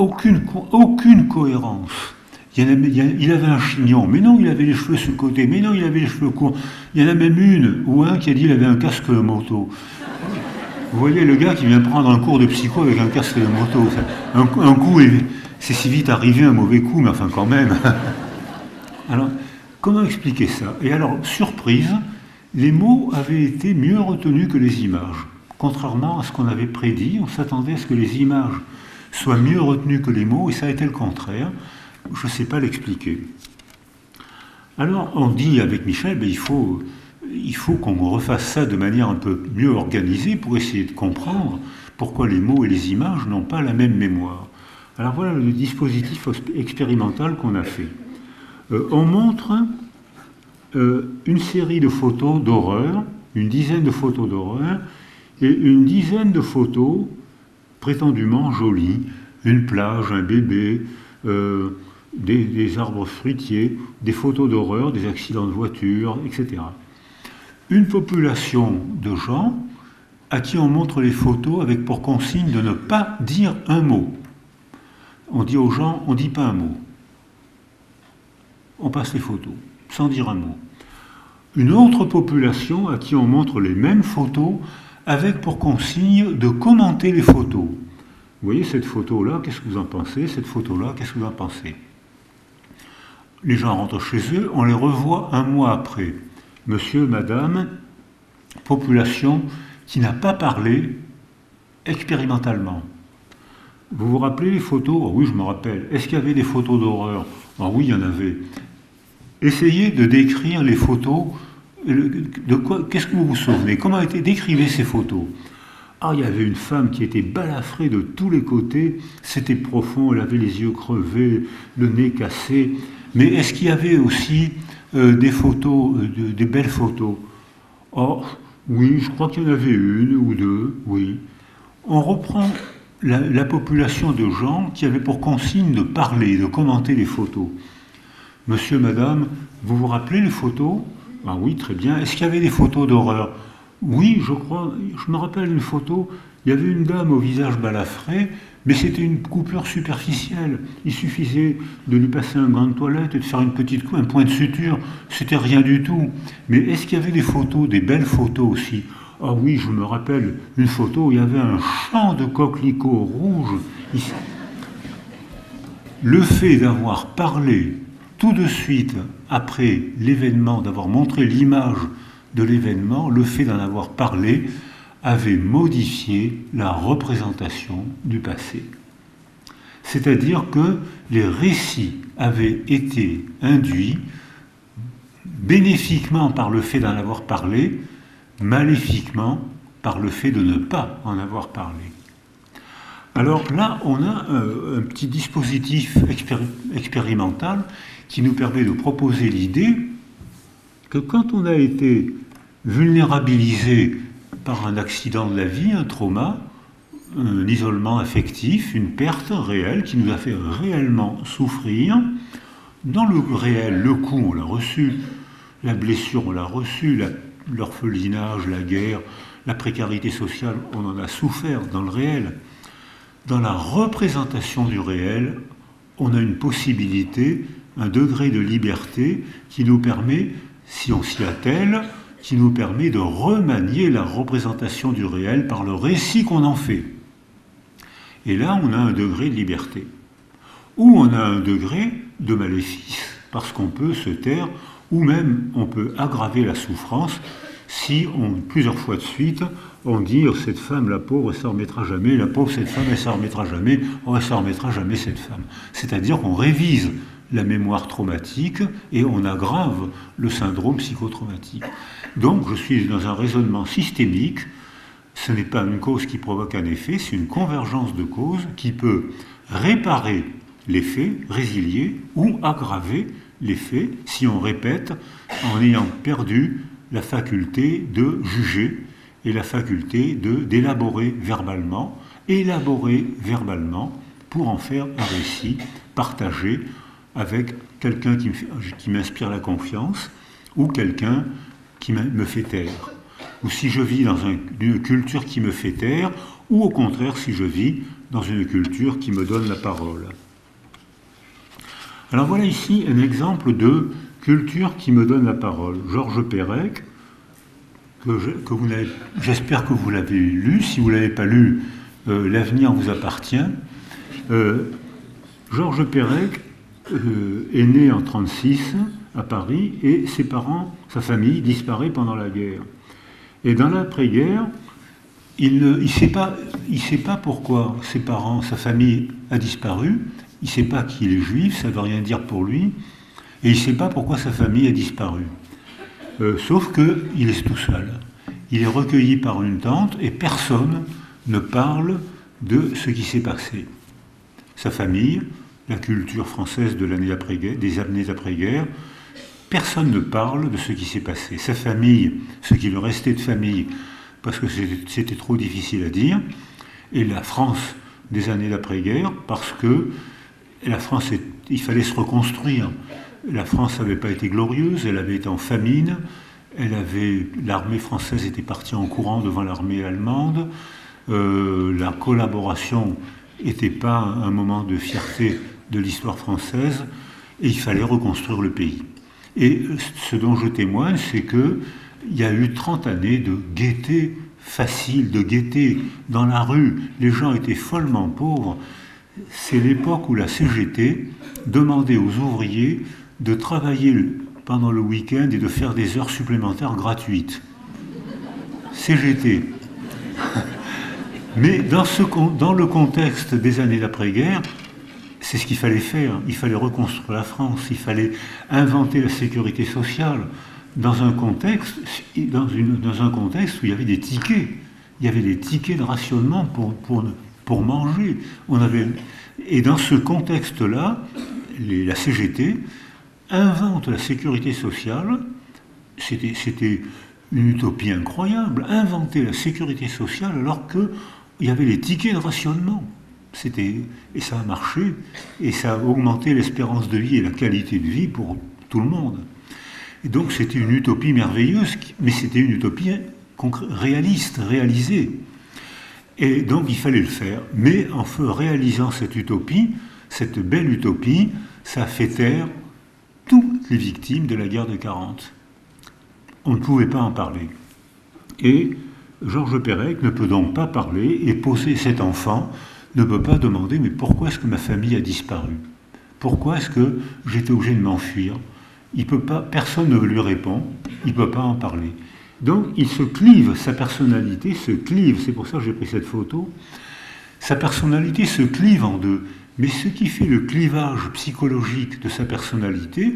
aucune, cohérence. Il, avait un chignon, mais non, il avait les cheveux sur le côté, mais non, il avait les cheveux courts. Il y en a même une ou un qui a dit qu'il avait un casque moto. Vous voyez le gars qui vient prendre un cours de psycho avec un casque de moto. Un, coup, c'est si vite arrivé un mauvais coup, mais enfin quand même. [LAUGHS] Alors, comment expliquer ça? Et alors, surprise, les mots avaient été mieux retenus que les images. Contrairement à ce qu'on avait prédit, on s'attendait à ce que les images soient mieux retenues que les mots, et ça a été le contraire. Je ne sais pas l'expliquer. Alors, on dit avec Michel, ben, il faut il faut qu'on refasse ça de manière un peu mieux organisée pour essayer de comprendre pourquoi les mots et les images n'ont pas la même mémoire. Alors voilà le dispositif expérimental qu'on a fait. Euh, on montre euh, une série de photos d'horreur, une dizaine de photos d'horreur, et une dizaine de photos prétendument jolies, une plage, un bébé, euh, des arbres fruitiers, des photos d'horreur, des accidents de voiture, etc une population de gens à qui on montre les photos avec pour consigne de ne pas dire un mot. On dit aux gens, on ne dit pas un mot. On passe les photos, sans dire un mot. Une autre population à qui on montre les mêmes photos avec pour consigne de commenter les photos. Vous voyez cette photo-là, qu'est-ce que vous en pensez? Cette photo-là, qu'est-ce que vous en pensez? Les gens rentrent chez eux, on les revoit un mois après monsieur, madame, population qui n'a pas parlé expérimentalement. Vous vous rappelez les photos? Oh Oui, je me rappelle. Est-ce qu'il y avait des photos d'horreur? Oh Oui, il y en avait. Essayez de décrire les photos. De quoi Qu'est-ce que vous vous souvenez? Comment étaient décrivez ces photos? Ah, il y avait une femme qui était balafrée de tous les côtés. C'était profond. Elle avait les yeux crevés, le nez cassé. Mais est-ce qu'il y avait aussi euh, des photos, euh, des belles photos? Oh, oui, je crois qu'il y en avait une ou deux, oui. On reprend la, population de gens qui avaient pour consigne de parler, de commenter les photos. Monsieur, madame, vous vous rappelez les photos? Ah oui, très bien. Est-ce qu'il y avait des photos d'horreur? Oui, je crois, je me rappelle une photo, il y avait une dame au visage balafré, mais c'était une coupure superficielle. Il suffisait de lui passer un gant de toilette et de faire une petite un point de suture. C'était rien du tout. Mais est-ce qu'il y avait des photos, des belles photos aussi? Ah oui, je me rappelle une photo il y avait un champ de coquelicots rouges. Le fait d'avoir parlé tout de suite après l'événement, d'avoir montré l'image de l'événement, le fait d'en avoir parlé, avait modifié la représentation du passé. C'est-à-dire que les récits avaient été induits bénéfiquement par le fait d'en avoir parlé, maléfiquement par le fait de ne pas en avoir parlé. Alors là, on a un, petit dispositif expérimental qui nous permet de proposer l'idée que quand on a été vulnérabilisé par un accident de la vie, un trauma, un isolement affectif, une perte réelle qui nous a fait réellement souffrir, dans le réel, le coup, on l'a reçu, la blessure, on l'a reçu, l'orphelinage, la guerre, la précarité sociale, on en a souffert dans le réel. Dans la représentation du réel, on a une possibilité, un degré de liberté qui nous permet, si on s'y attelle, qui nous permet de remanier la représentation du réel par le récit qu'on en fait. Et là, on a un degré de liberté. Ou on a un degré de maléfice, parce qu'on peut se taire, ou même on peut aggraver la souffrance si on, plusieurs fois de suite, on dit oh, cette femme, la pauvre, elle s'en remettra jamais, la pauvre, cette femme, elle s'en remettra jamais, oh, elle s'en remettra jamais, cette femme. C'est-à-dire qu'on révise la mémoire traumatique et on aggrave le syndrome psychotraumatique. Donc je suis dans un raisonnement systémique, ce n'est pas une cause qui provoque un effet, c'est une convergence de causes qui peut réparer l'effet, résilier ou aggraver l'effet si on répète en ayant perdu la faculté de juger et la faculté d'élaborer verbalement, élaborer verbalement pour en faire un récit partagé avec quelqu'un qui m'inspire la confiance ou quelqu'un qui me fait taire. Ou si je vis dans une culture qui me fait taire, ou au contraire si je vis dans une culture qui me donne la parole. Alors voilà ici un exemple de culture qui me donne la parole. Georges Perec, que, j'espère que vous l'avez lu. Si vous ne l'avez pas lu, euh, l'avenir vous appartient. Euh, Georges Perec euh, est né en 1936 à Paris et ses parents, sa famille, disparaît pendant la guerre. Et dans l'après-guerre, il ne sait, pas, sait pas pourquoi ses parents, sa famille a disparu, il ne sait pas qu'il est juif, ça ne veut rien dire pour lui, et il ne sait pas pourquoi sa famille a disparu. Euh, sauf qu'il est tout seul. Il est recueilli par une tante et personne ne parle de ce qui s'est passé. Sa famille, la culture française de après des années après-guerre, personne ne parle de ce qui s'est passé. Sa famille, ce qui lui restait de famille, parce que c'était trop difficile à dire, et la France des années d'après-guerre, parce que la France, il fallait se reconstruire. La France n'avait pas été glorieuse, elle avait été en famine, elle avait, l'armée française était partie en courant devant l'armée allemande, euh, la collaboration n'était pas un moment de fierté de l'histoire française, et il fallait reconstruire le pays. Et ce dont je témoigne, c'est qu'il y a eu 30 années de gaieté facile, de gaieté dans la rue. Les gens étaient follement pauvres c'est l'époque où la CGT demandait aux ouvriers de travailler pendant le week-end et de faire des heures supplémentaires gratuites. CGT. [LAUGHS] Mais dans, dans le contexte des années d'après-guerre, c'est ce qu'il fallait faire. Il fallait reconstruire la France, il fallait inventer la sécurité sociale dans un contexte, dans, un contexte où il y avait des tickets. Il y avait des tickets de rationnement pour, pour, manger. On avait... Et dans ce contexte-là, la CGT invente la sécurité sociale. C'était une utopie incroyable, inventer la sécurité sociale alors qu'il y avait les tickets de rationnement. Et ça a marché, et ça a augmenté l'espérance de vie et la qualité de vie pour tout le monde. Et donc c'était une utopie merveilleuse, mais c'était une utopie réaliste, réalisée. Et donc il fallait le faire. Mais en réalisant cette utopie, cette belle utopie, ça a fait taire toutes les victimes de la guerre de 40. On ne pouvait pas en parler. Et Georges Perec ne peut donc pas parler et poser cet enfant, ne peut pas demander mais pourquoi est-ce que ma famille a disparu? Pourquoi est-ce que j'étais obligé de m'enfuir? Personne ne lui répond, il ne peut pas en parler. Donc il se clive, sa personnalité se clive, c'est pour ça que j'ai pris cette photo, sa personnalité se clive en deux. Mais ce qui fait le clivage psychologique de sa personnalité,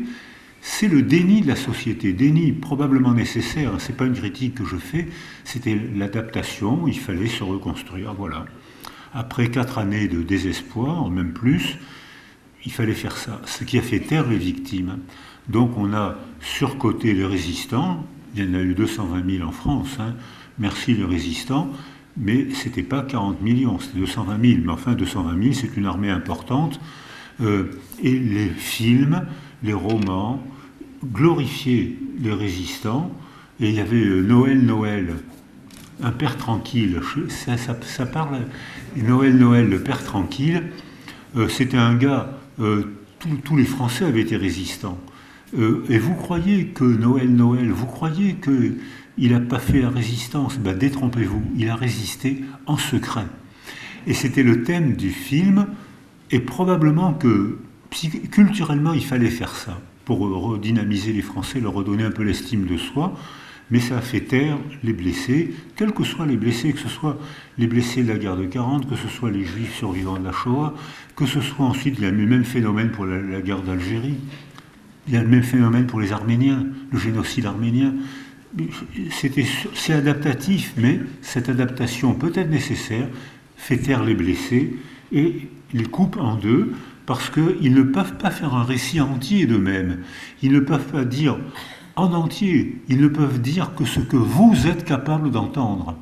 c'est le déni de la société, déni probablement nécessaire, ce n'est pas une critique que je fais, c'était l'adaptation, il fallait se reconstruire, voilà. Après quatre années de désespoir, même plus, il fallait faire ça, ce qui a fait taire les victimes. Donc on a surcoté les résistants, il y en a eu 220 000 en France, hein. merci les résistants, mais ce n'était pas 40 millions, c'était 220 000, mais enfin 220 000 c'est une armée importante, euh, et les films, les romans, glorifier les résistants. Et il y avait euh, Noël, Noël, un père tranquille. Ça, parle. Noël, Noël, le père tranquille. Euh, c'était un gars. Euh, tous les Français avaient été résistants. et vous croyez que Noël, Noël, vous croyez qu'il n'a pas fait la résistance? Ben, Détrompez-vous. Il a résisté en secret. Et c'était le thème du film. Et probablement que culturellement, il fallait faire ça pour redynamiser les Français, leur redonner un peu l'estime de soi, mais ça a fait taire les blessés, quels que soient les blessés, que ce soit les blessés de la guerre de 40, que ce soit les juifs survivants de la Shoah, que ce soit ensuite, le même phénomène pour la, guerre d'Algérie, il y a le même phénomène pour les Arméniens, le génocide arménien. C'est adaptatif, mais cette adaptation peut être nécessaire, fait taire les blessés et les coupe en deux parce qu'ils ne peuvent pas faire un récit entier d'eux-mêmes. Ils ne peuvent pas dire en entier, ils ne peuvent dire que ce que vous êtes capable d'entendre.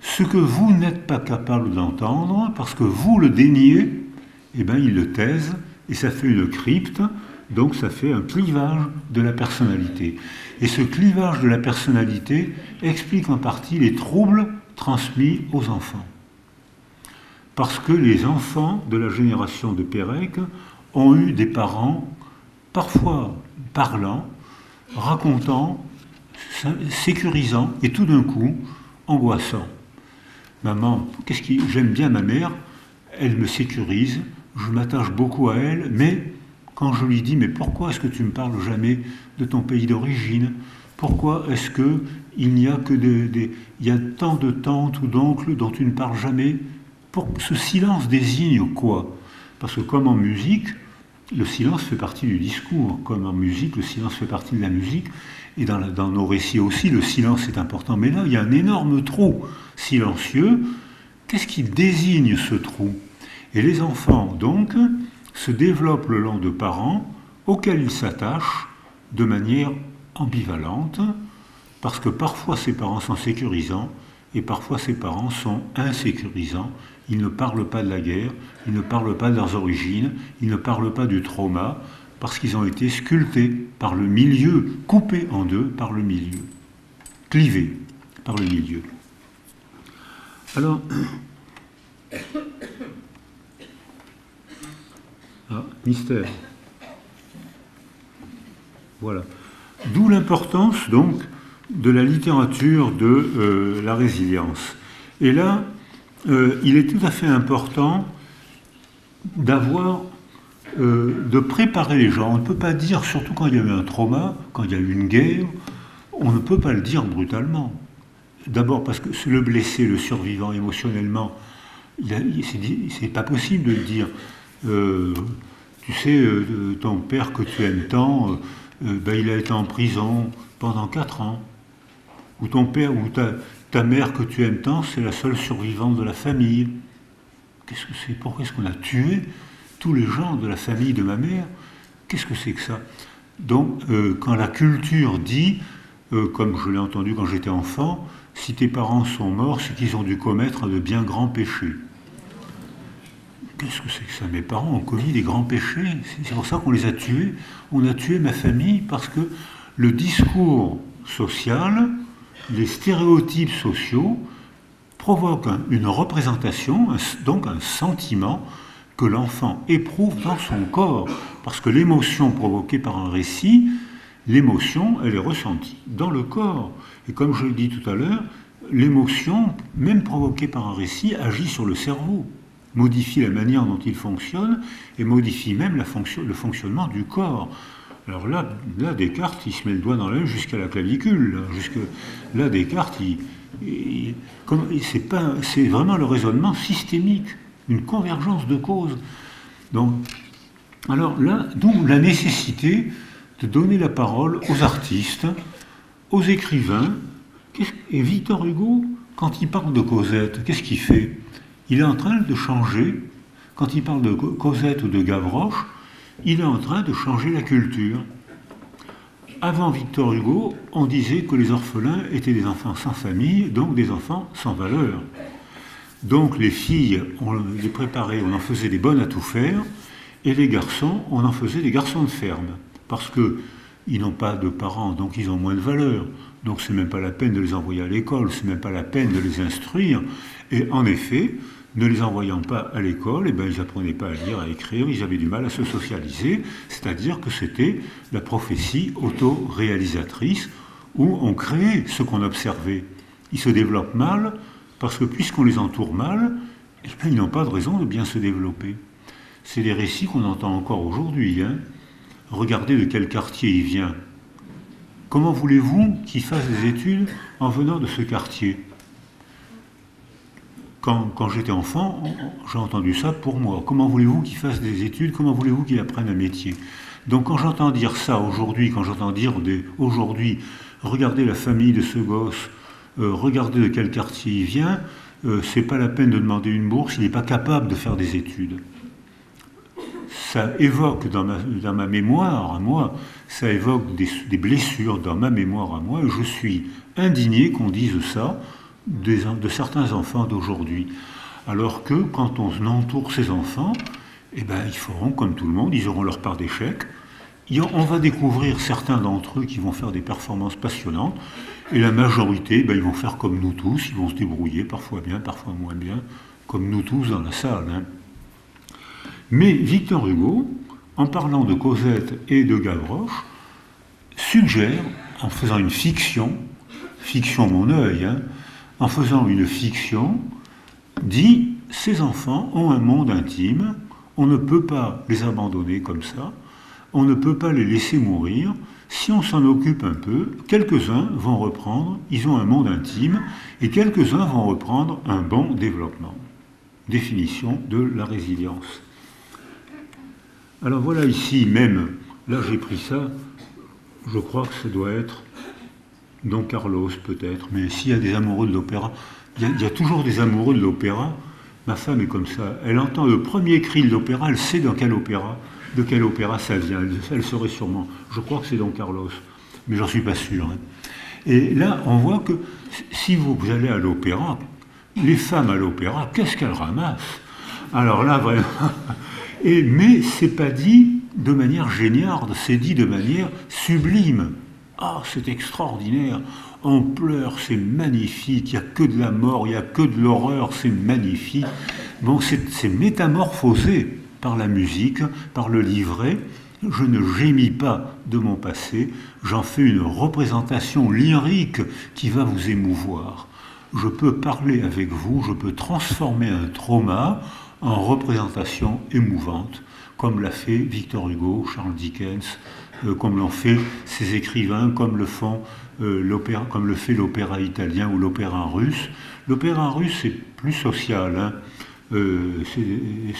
Ce que vous n'êtes pas capable d'entendre, parce que vous le déniez, eh bien ils le taisent, et ça fait une crypte, donc ça fait un clivage de la personnalité. Et ce clivage de la personnalité explique en partie les troubles transmis aux enfants parce que les enfants de la génération de Pérec ont eu des parents parfois parlants, racontant, sécurisant et tout d'un coup angoissant. Maman, qu'est-ce qui j'aime bien ma mère, elle me sécurise, je m'attache beaucoup à elle, mais quand je lui dis mais pourquoi est-ce que tu me parles jamais de ton pays d'origine? Pourquoi est-ce que il n'y a que des, il y a tant de tantes ou d'oncles dont tu ne parles jamais? Pour ce silence désigne quoi? Parce que comme en musique, le silence fait partie du discours, comme en musique, le silence fait partie de la musique, et dans, nos récits aussi, le silence est important. Mais là, il y a un énorme trou silencieux. Qu'est-ce qui désigne ce trou? Et les enfants, donc, se développent le long de parents auxquels ils s'attachent de manière ambivalente, parce que parfois ces parents sont sécurisants, et parfois ces parents sont insécurisants ils ne parlent pas de la guerre, ils ne parlent pas de leurs origines, ils ne parlent pas du trauma, parce qu'ils ont été sculptés par le milieu, coupés en deux par le milieu, clivés par le milieu. Alors, [COUGHS] ah, mystère. Voilà. D'où l'importance donc de la littérature de euh, la résilience. Et là, euh, il est tout à fait important d'avoir, euh, de préparer les gens. On ne peut pas dire, surtout quand il y a eu un trauma, quand il y a eu une guerre, on ne peut pas le dire brutalement. D'abord parce que le blessé, le survivant émotionnellement, c'est pas possible de le dire. Euh, tu sais, ton père que tu aimes tant, ben, il a été en prison pendant 4 ans. Ou ton père, ou ta, ta mère que tu aimes tant, c'est la seule survivante de la famille. Qu'est-ce que c'est? Pourquoi est-ce qu'on a tué tous les gens de la famille de ma mère? Qu'est-ce que c'est que ça? Donc, euh, quand la culture dit, euh, comme je l'ai entendu quand j'étais enfant, si tes parents sont morts, c'est qu'ils ont dû commettre de bien grands péchés. Qu'est-ce que c'est que ça? Mes parents ont commis des grands péchés. C'est pour ça qu'on les a tués. On a tué ma famille parce que le discours social les stéréotypes sociaux provoquent une représentation, donc un sentiment que l'enfant éprouve dans son corps. Parce que l'émotion provoquée par un récit, l'émotion, elle est ressentie dans le corps. Et comme je l'ai dit tout à l'heure, l'émotion, même provoquée par un récit, agit sur le cerveau, modifie la manière dont il fonctionne et modifie même le fonctionnement du corps. Alors là, Descartes, il se met le doigt dans l'œil jusqu'à la clavicule. Jusque, là, Descartes, c'est vraiment le raisonnement systémique, une convergence de causes. Donc, alors là, d'où la nécessité de donner la parole aux artistes, aux écrivains. Et Victor Hugo, quand il parle de Cosette, qu'est-ce qu'il fait? Il est en train de changer, quand il parle de Cosette ou de Gavroche, il est en train de changer la culture. Avant Victor Hugo, on disait que les orphelins étaient des enfants sans famille, donc des enfants sans valeur. Donc les filles, on les préparait, on en faisait des bonnes à tout faire, et les garçons, on en faisait des garçons de ferme, parce qu'ils n'ont pas de parents, donc ils ont moins de valeur. Donc c'est même pas la peine de les envoyer à l'école, c'est même pas la peine de les instruire. Et en effet, ne les envoyant pas à l'école, eh ben, ils n'apprenaient pas à lire, à écrire, ils avaient du mal à se socialiser, c'est-à-dire que c'était la prophétie auto-réalisatrice où on créait ce qu'on observait. Ils se développent mal, parce que puisqu'on les entoure mal, eh ils n'ont pas de raison de bien se développer. C'est des récits qu'on entend encore aujourd'hui. Hein. Regardez de quel quartier il vient. Comment voulez-vous qu'il fasse des études en venant de ce quartier? Quand, j'étais enfant, j'ai entendu ça pour moi. Comment voulez-vous qu'il fasse des études? Comment voulez-vous qu'il apprenne un métier? Donc quand j'entends dire ça aujourd'hui, quand j'entends dire aujourd'hui, regardez la famille de ce gosse, euh, regardez de quel quartier il vient, euh, c'est pas la peine de demander une bourse, il n'est pas capable de faire des études. Ça évoque dans ma, dans ma mémoire à moi, ça évoque des, blessures dans ma mémoire à moi, et je suis indigné qu'on dise ça de certains enfants d'aujourd'hui. Alors que quand on entoure ces enfants, eh ben, ils feront comme tout le monde, ils auront leur part d'échecs. On va découvrir certains d'entre eux qui vont faire des performances passionnantes, et la majorité, ben, ils vont faire comme nous tous, ils vont se débrouiller, parfois bien, parfois moins bien, comme nous tous dans la salle. Hein. Mais Victor Hugo, en parlant de Cosette et de Gavroche, suggère, en faisant une fiction, fiction mon œil, hein, en faisant une fiction, dit ces enfants ont un monde intime, on ne peut pas les abandonner comme ça, on ne peut pas les laisser mourir, si on s'en occupe un peu, quelques-uns vont reprendre, ils ont un monde intime, et quelques-uns vont reprendre un bon développement. Définition de la résilience. Alors voilà ici même, là j'ai pris ça, je crois que ça doit être Don Carlos peut-être, mais s'il y a des amoureux de l'opéra, il y, a toujours des amoureux de l'opéra. Ma femme est comme ça, elle entend le premier cri de l'opéra, elle sait dans quel opéra de quel opéra ça vient. Elle serait sûrement. Je crois que c'est Don Carlos, mais j'en suis pas sûr. Hein. Et là, on voit que si vous, allez à l'opéra, les femmes à l'opéra, qu'est-ce qu'elles ramassent? Alors là, vraiment. Et, mais c'est pas dit de manière géniarde, c'est dit de manière sublime. Ah, c'est extraordinaire. On pleure, c'est magnifique. Il n'y a que de la mort, il n'y a que de l'horreur, c'est magnifique. Bon, c'est métamorphosé par la musique, par le livret. Je ne gémis pas de mon passé, j'en fais une représentation lyrique qui va vous émouvoir. Je peux parler avec vous, je peux transformer un trauma en représentation émouvante, comme l'a fait Victor Hugo, Charles Dickens, comme l'ont fait ces écrivains, comme le font euh, comme le fait l'opéra italien ou l'opéra russe. L'opéra russe est plus social. Hein. Euh,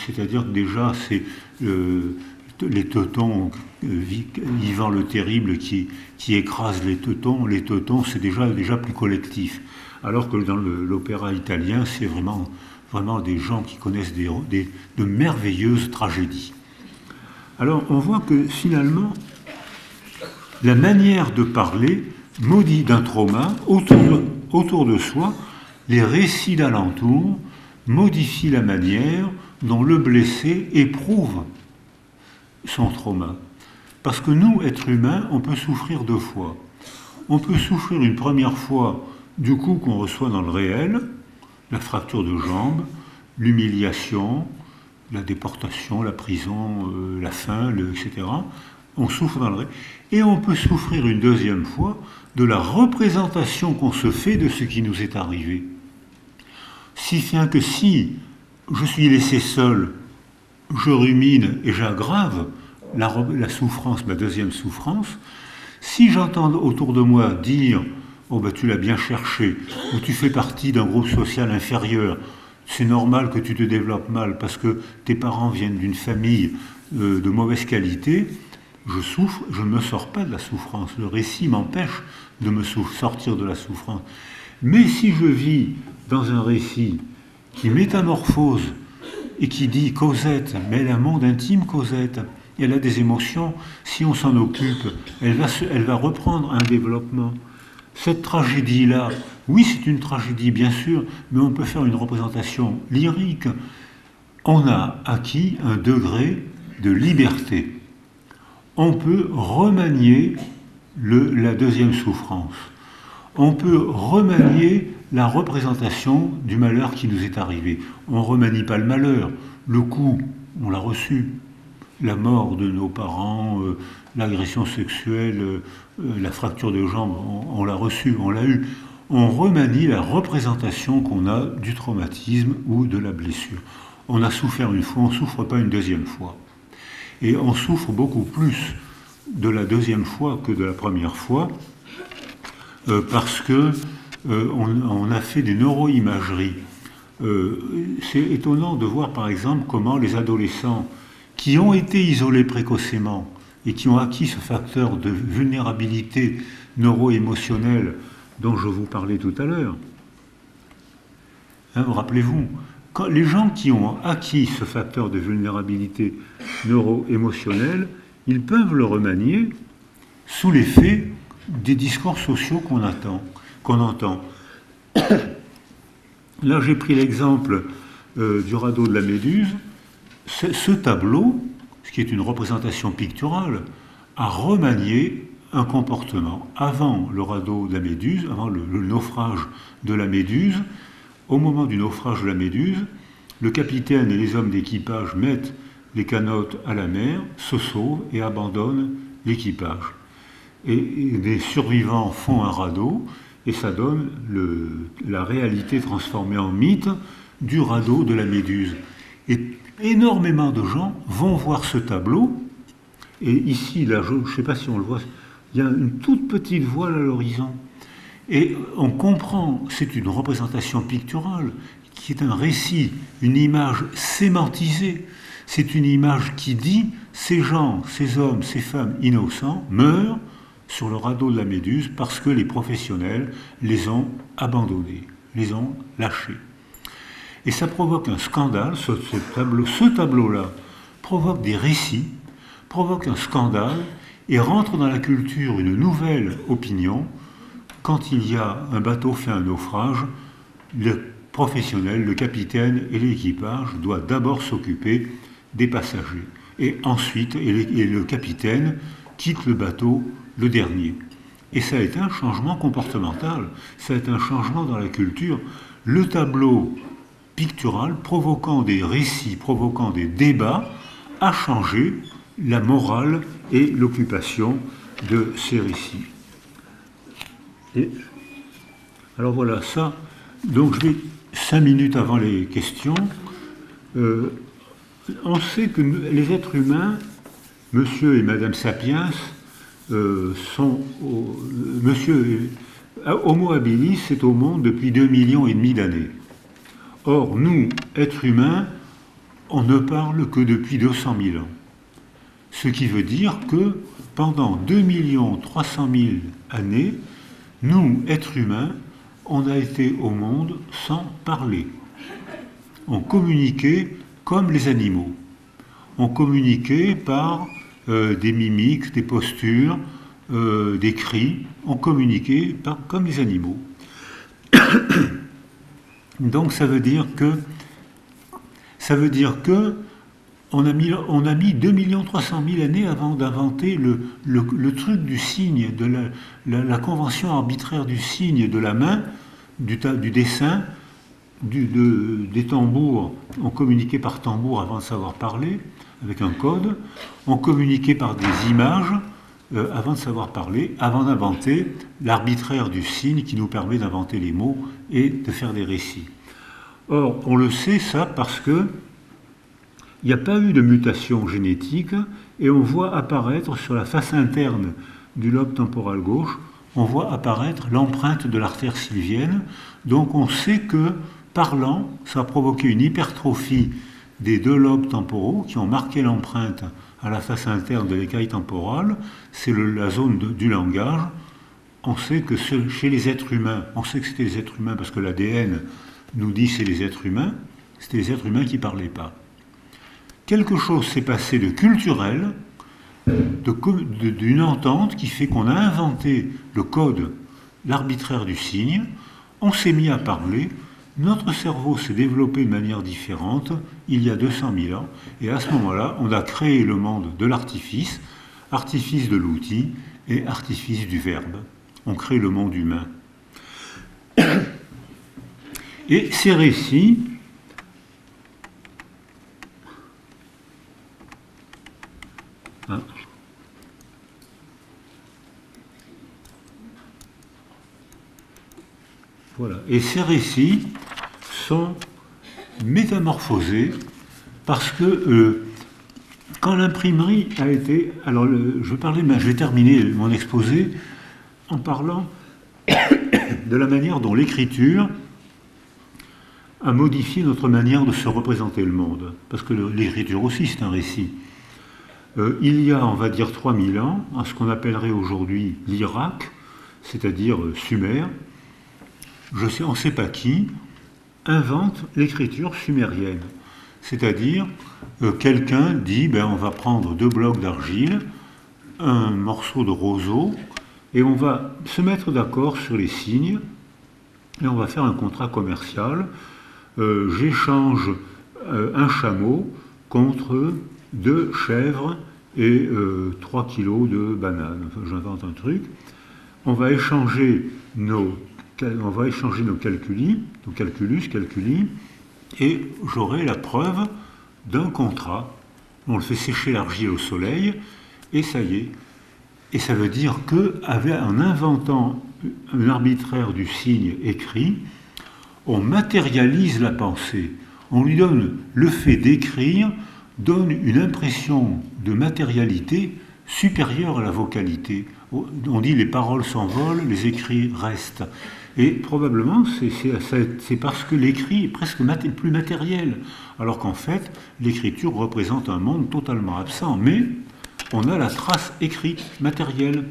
c'est-à-dire que déjà, c'est euh, les teutons, euh, Yvan le Terrible qui, qui écrase les teutons. Les teutons, c'est déjà, déjà plus collectif. Alors que dans l'opéra italien, c'est vraiment, vraiment des gens qui connaissent des, de merveilleuses tragédies. Alors on voit que finalement, la manière de parler maudit d'un trauma autour de soi les récits d'alentour modifie la manière dont le blessé éprouve son trauma. Parce que nous, êtres humains, on peut souffrir deux fois. On peut souffrir une première fois du coup qu'on reçoit dans le réel, la fracture de jambe, l'humiliation, la déportation, la prison, euh, la faim, etc. On souffre dans le réel. Et on peut souffrir une deuxième fois de la représentation qu'on se fait de ce qui nous est arrivé. Si bien que si je suis laissé seul, je rumine et j'aggrave la, souffrance, ma deuxième souffrance, si j'entends autour de moi dire Oh ben tu l'as bien cherché, ou tu fais partie d'un groupe social inférieur, c'est normal que tu te développes mal parce que tes parents viennent d'une famille euh, de mauvaise qualité, je souffre, je ne me sors pas de la souffrance. Le récit m'empêche de me sortir de la souffrance. Mais si je vis dans un récit qui métamorphose et qui dit Cosette, mais elle a un monde intime, Cosette, elle a des émotions, si on s'en occupe, elle va, elle va reprendre un développement. Cette tragédie-là, oui, c'est une tragédie, bien sûr, mais on peut faire une représentation lyrique. On a acquis un degré de liberté. On peut remanier la deuxième souffrance. On peut remanier la représentation du malheur qui nous est arrivé. On ne remanie pas le malheur. Le coup, on l'a reçu. La mort de nos parents, euh, l'agression sexuelle, euh, euh, la fracture de jambe, on, l'a reçu, on l'a eu. On remanie la représentation qu'on a du traumatisme ou de la blessure. On a souffert une fois, on ne souffre pas une deuxième fois. Et on souffre beaucoup plus de la deuxième fois que de la première fois, parce que euh, on, a fait des neuroimageries. Euh, c'est étonnant de voir par exemple comment les adolescents qui ont été isolés précocement et qui ont acquis ce facteur de vulnérabilité neuro-émotionnelle dont je vous parlais tout à l'heure, hein, rappelez-vous, les gens qui ont acquis ce facteur de vulnérabilité neuro-émotionnelle, ils peuvent le remanier sous l'effet des discours sociaux qu'on entend. [COUGHS] Là, j'ai pris l'exemple euh, du radeau de la Méduse. Ce tableau, ce qui est une représentation picturale, a remanié un comportement. Avant le radeau de la Méduse, avant le naufrage de la Méduse, au moment du naufrage de la Méduse, le capitaine et les hommes d'équipage mettent les canottes à la mer, se sauvent et abandonnent l'équipage. Et, les survivants font un radeau et ça donne la réalité transformée en mythe du radeau de la Méduse. Et énormément de gens vont voir ce tableau, et ici, là, je ne sais pas si on le voit, il y a une toute petite voile à l'horizon. Et on comprend, c'est une représentation picturale, qui est un récit, une image sémantisée. C'est une image qui dit ces gens, ces hommes, ces femmes innocents meurent sur le radeau de la Méduse parce que les professionnels les ont abandonnés, les ont lâchés. Et ça provoque un scandale, ce, tableau, ce tableau-là provoque des récits, provoque un scandale et rentre dans la culture une nouvelle opinion. Quand il y a un bateau fait un naufrage, le professionnel, le capitaine et l'équipage doivent d'abord s'occuper des passagers. Et ensuite, et le capitaine quitte le bateau le dernier. Et ça a été un changement comportemental, ça a été un changement dans la culture. Le tableau pictural provoquant des récits, provoquant des débats, a changé la morale et l'occupation de ces récits. Alors voilà, ça, donc je vais cinq minutes avant les questions. Euh, on sait que les êtres humains, monsieur et madame Sapiens, euh, sont. monsieur, euh, Homo habilis est au monde depuis 2 millions et demi d'années. Or, nous, êtres humains, on ne parle que depuis 200 000 ans. Ce qui veut dire que pendant 2 millions 300 000 années, nous, êtres humains, on a été au monde sans parler. On communiquait comme les animaux. On communiquait par euh, des mimiques, des postures, euh, des cris, ont communiqué comme les animaux. [COUGHS] Donc ça veut dire que ça veut dire que on a mis, on a mis 2 300 000 années avant d'inventer le, le, truc du signe, de la, convention arbitraire du signe de la main, du, du dessin, du, des tambours. On communiquait par tambour avant de savoir parler avec un code, on communiquait par des images euh, avant de savoir parler, avant d'inventer l'arbitraire du signe qui nous permet d'inventer les mots et de faire des récits. Or, on le sait ça parce que il n'y a pas eu de mutation génétique et on voit apparaître sur la face interne du lobe temporal gauche, on voit apparaître l'empreinte de l'artère sylvienne. Donc on sait que parlant, ça a provoqué une hypertrophie des deux lobes temporaux qui ont marqué l'empreinte à la face interne de l'écaille temporale, c'est la zone du langage. On sait que chez les êtres humains, on sait que c'était les êtres humains parce que l'ADN nous dit c'est les êtres humains, c'était les êtres humains qui ne parlaient pas. Quelque chose s'est passé de culturel, d'une entente qui fait qu'on a inventé le code, l'arbitraire du signe, on s'est mis à parler, notre cerveau s'est développé de manière différente il y a 200 000 ans, et à ce moment-là, on a créé le monde de l'artifice, artifice de l'outil et artifice du verbe. On crée le monde humain. [COUGHS] Et ces récits, hein, voilà. Et ces récits sont métamorphosés parce que euh, quand l'imprimerie a été... Alors je, vais je vais terminer mon exposé en parlant [COUGHS] de la manière dont l'écriture a modifié notre manière de se représenter le monde. Parce que l'écriture aussi, c'est un récit. Euh, il y a, on va dire, 3000 ans, à ce qu'on appellerait aujourd'hui l'Irak, c'est-à-dire euh, Sumer, on ne sait pas qui, invente l'écriture sumérienne. C'est-à-dire, euh, quelqu'un dit, ben, on va prendre deux blocs d'argile, un morceau de roseau, et on va se mettre d'accord sur les signes, et on va faire un contrat commercial. Euh, j'échange euh, un chameau contre deux chèvres et trois kilos de bananes. J'invente un truc. On va échanger nos on va échanger nos calculis, nos calculus, calculi, et j'aurai la preuve d'un contrat. On le fait sécher l'argile au soleil, et ça y est. Et ça veut dire que, en inventant un arbitraire du signe écrit, on matérialise la pensée. On lui donne le fait d'écrire, donne une impression de matérialité supérieure à la vocalité. On dit les paroles s'envolent, les écrits restent. Et probablement, c'est parce que l'écrit est presque plus matériel, alors qu'en fait, l'écriture représente un monde totalement absent, mais on a la trace écrite, matérielle.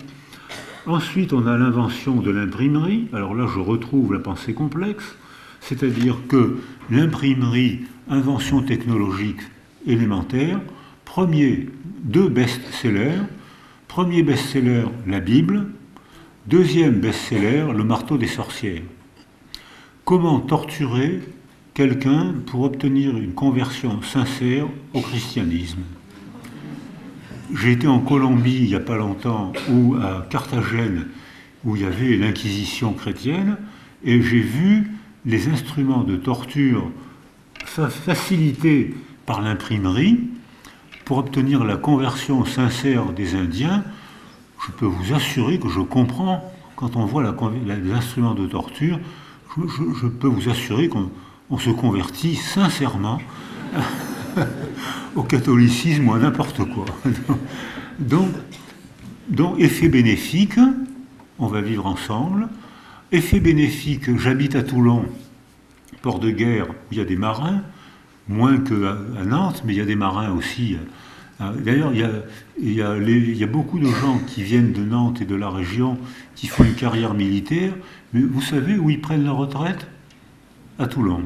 Ensuite, on a l'invention de l'imprimerie. Alors là, je retrouve la pensée complexe, c'est-à-dire que l'imprimerie, invention technologique élémentaire, premier, deux best-sellers. Premier best-seller, la Bible, Deuxième best-seller, Le marteau des sorcières. Comment torturer quelqu'un pour obtenir une conversion sincère au christianisme? J'ai été en Colombie il n'y a pas longtemps, ou à Carthagène, où il y avait l'Inquisition chrétienne, et j'ai vu les instruments de torture facilités par l'imprimerie pour obtenir la conversion sincère des Indiens je peux vous assurer que je comprends, quand on voit les instruments de torture, je, peux vous assurer qu'on se convertit sincèrement [LAUGHS] au catholicisme ou à n'importe quoi. [LAUGHS] Donc, effet bénéfique, on va vivre ensemble. Effet bénéfique, j'habite à Toulon, port de guerre, il y a des marins, moins qu'à Nantes, mais il y a des marins aussi d'ailleurs, il y, a, beaucoup de gens qui viennent de Nantes et de la région qui font une carrière militaire, mais vous savez où ils prennent leur retraite? À Toulon.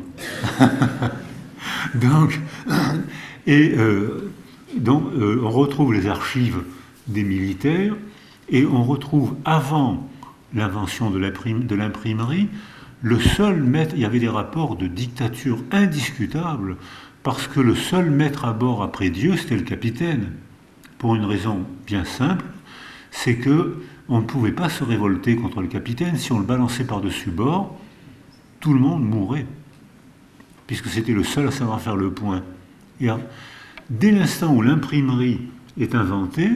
[LAUGHS] donc, euh, euh, on retrouve les archives des militaires et on retrouve avant l'invention de l'imprimerie, le seul maître, il y avait des rapports de dictature indiscutables parce que le seul maître à bord après Dieu, c'était le capitaine. Pour une raison bien simple, c'est que on ne pouvait pas se révolter contre le capitaine. Si on le balançait par-dessus bord, tout le monde mourrait, puisque c'était le seul à savoir faire le point. Et dès l'instant où l'imprimerie est inventée,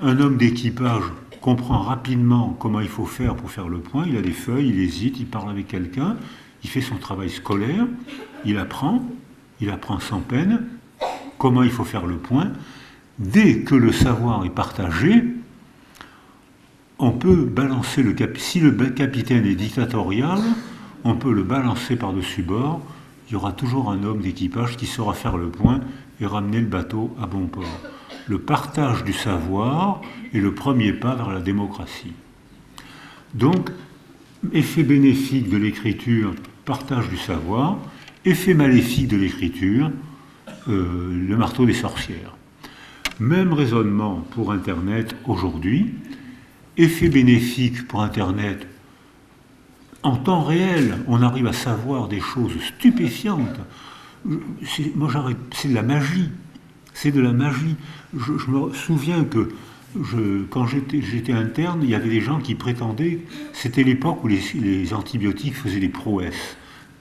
un homme d'équipage comprend rapidement comment il faut faire pour faire le point. Il a des feuilles, il hésite, il parle avec quelqu'un, il fait son travail scolaire, il apprend, il apprend sans peine comment il faut faire le point. Dès que le savoir est partagé, on peut balancer le. Si le capitaine est dictatorial, on peut le balancer par-dessus bord. Il y aura toujours un homme d'équipage qui saura faire le point et ramener le bateau à bon port. le partage du savoir est le premier pas vers la démocratie. Donc, effet bénéfique de l'écriture, partage du savoir, effet maléfique de l'écriture, euh, le marteau des sorcières. Même raisonnement pour Internet aujourd'hui, effet bénéfique pour Internet, en temps réel, on arrive à savoir des choses stupéfiantes. C'est de la magie. C'est de la magie. Je, me souviens que quand j'étais interne, il y avait des gens qui prétendaient, c'était l'époque où les, antibiotiques faisaient des prouesses.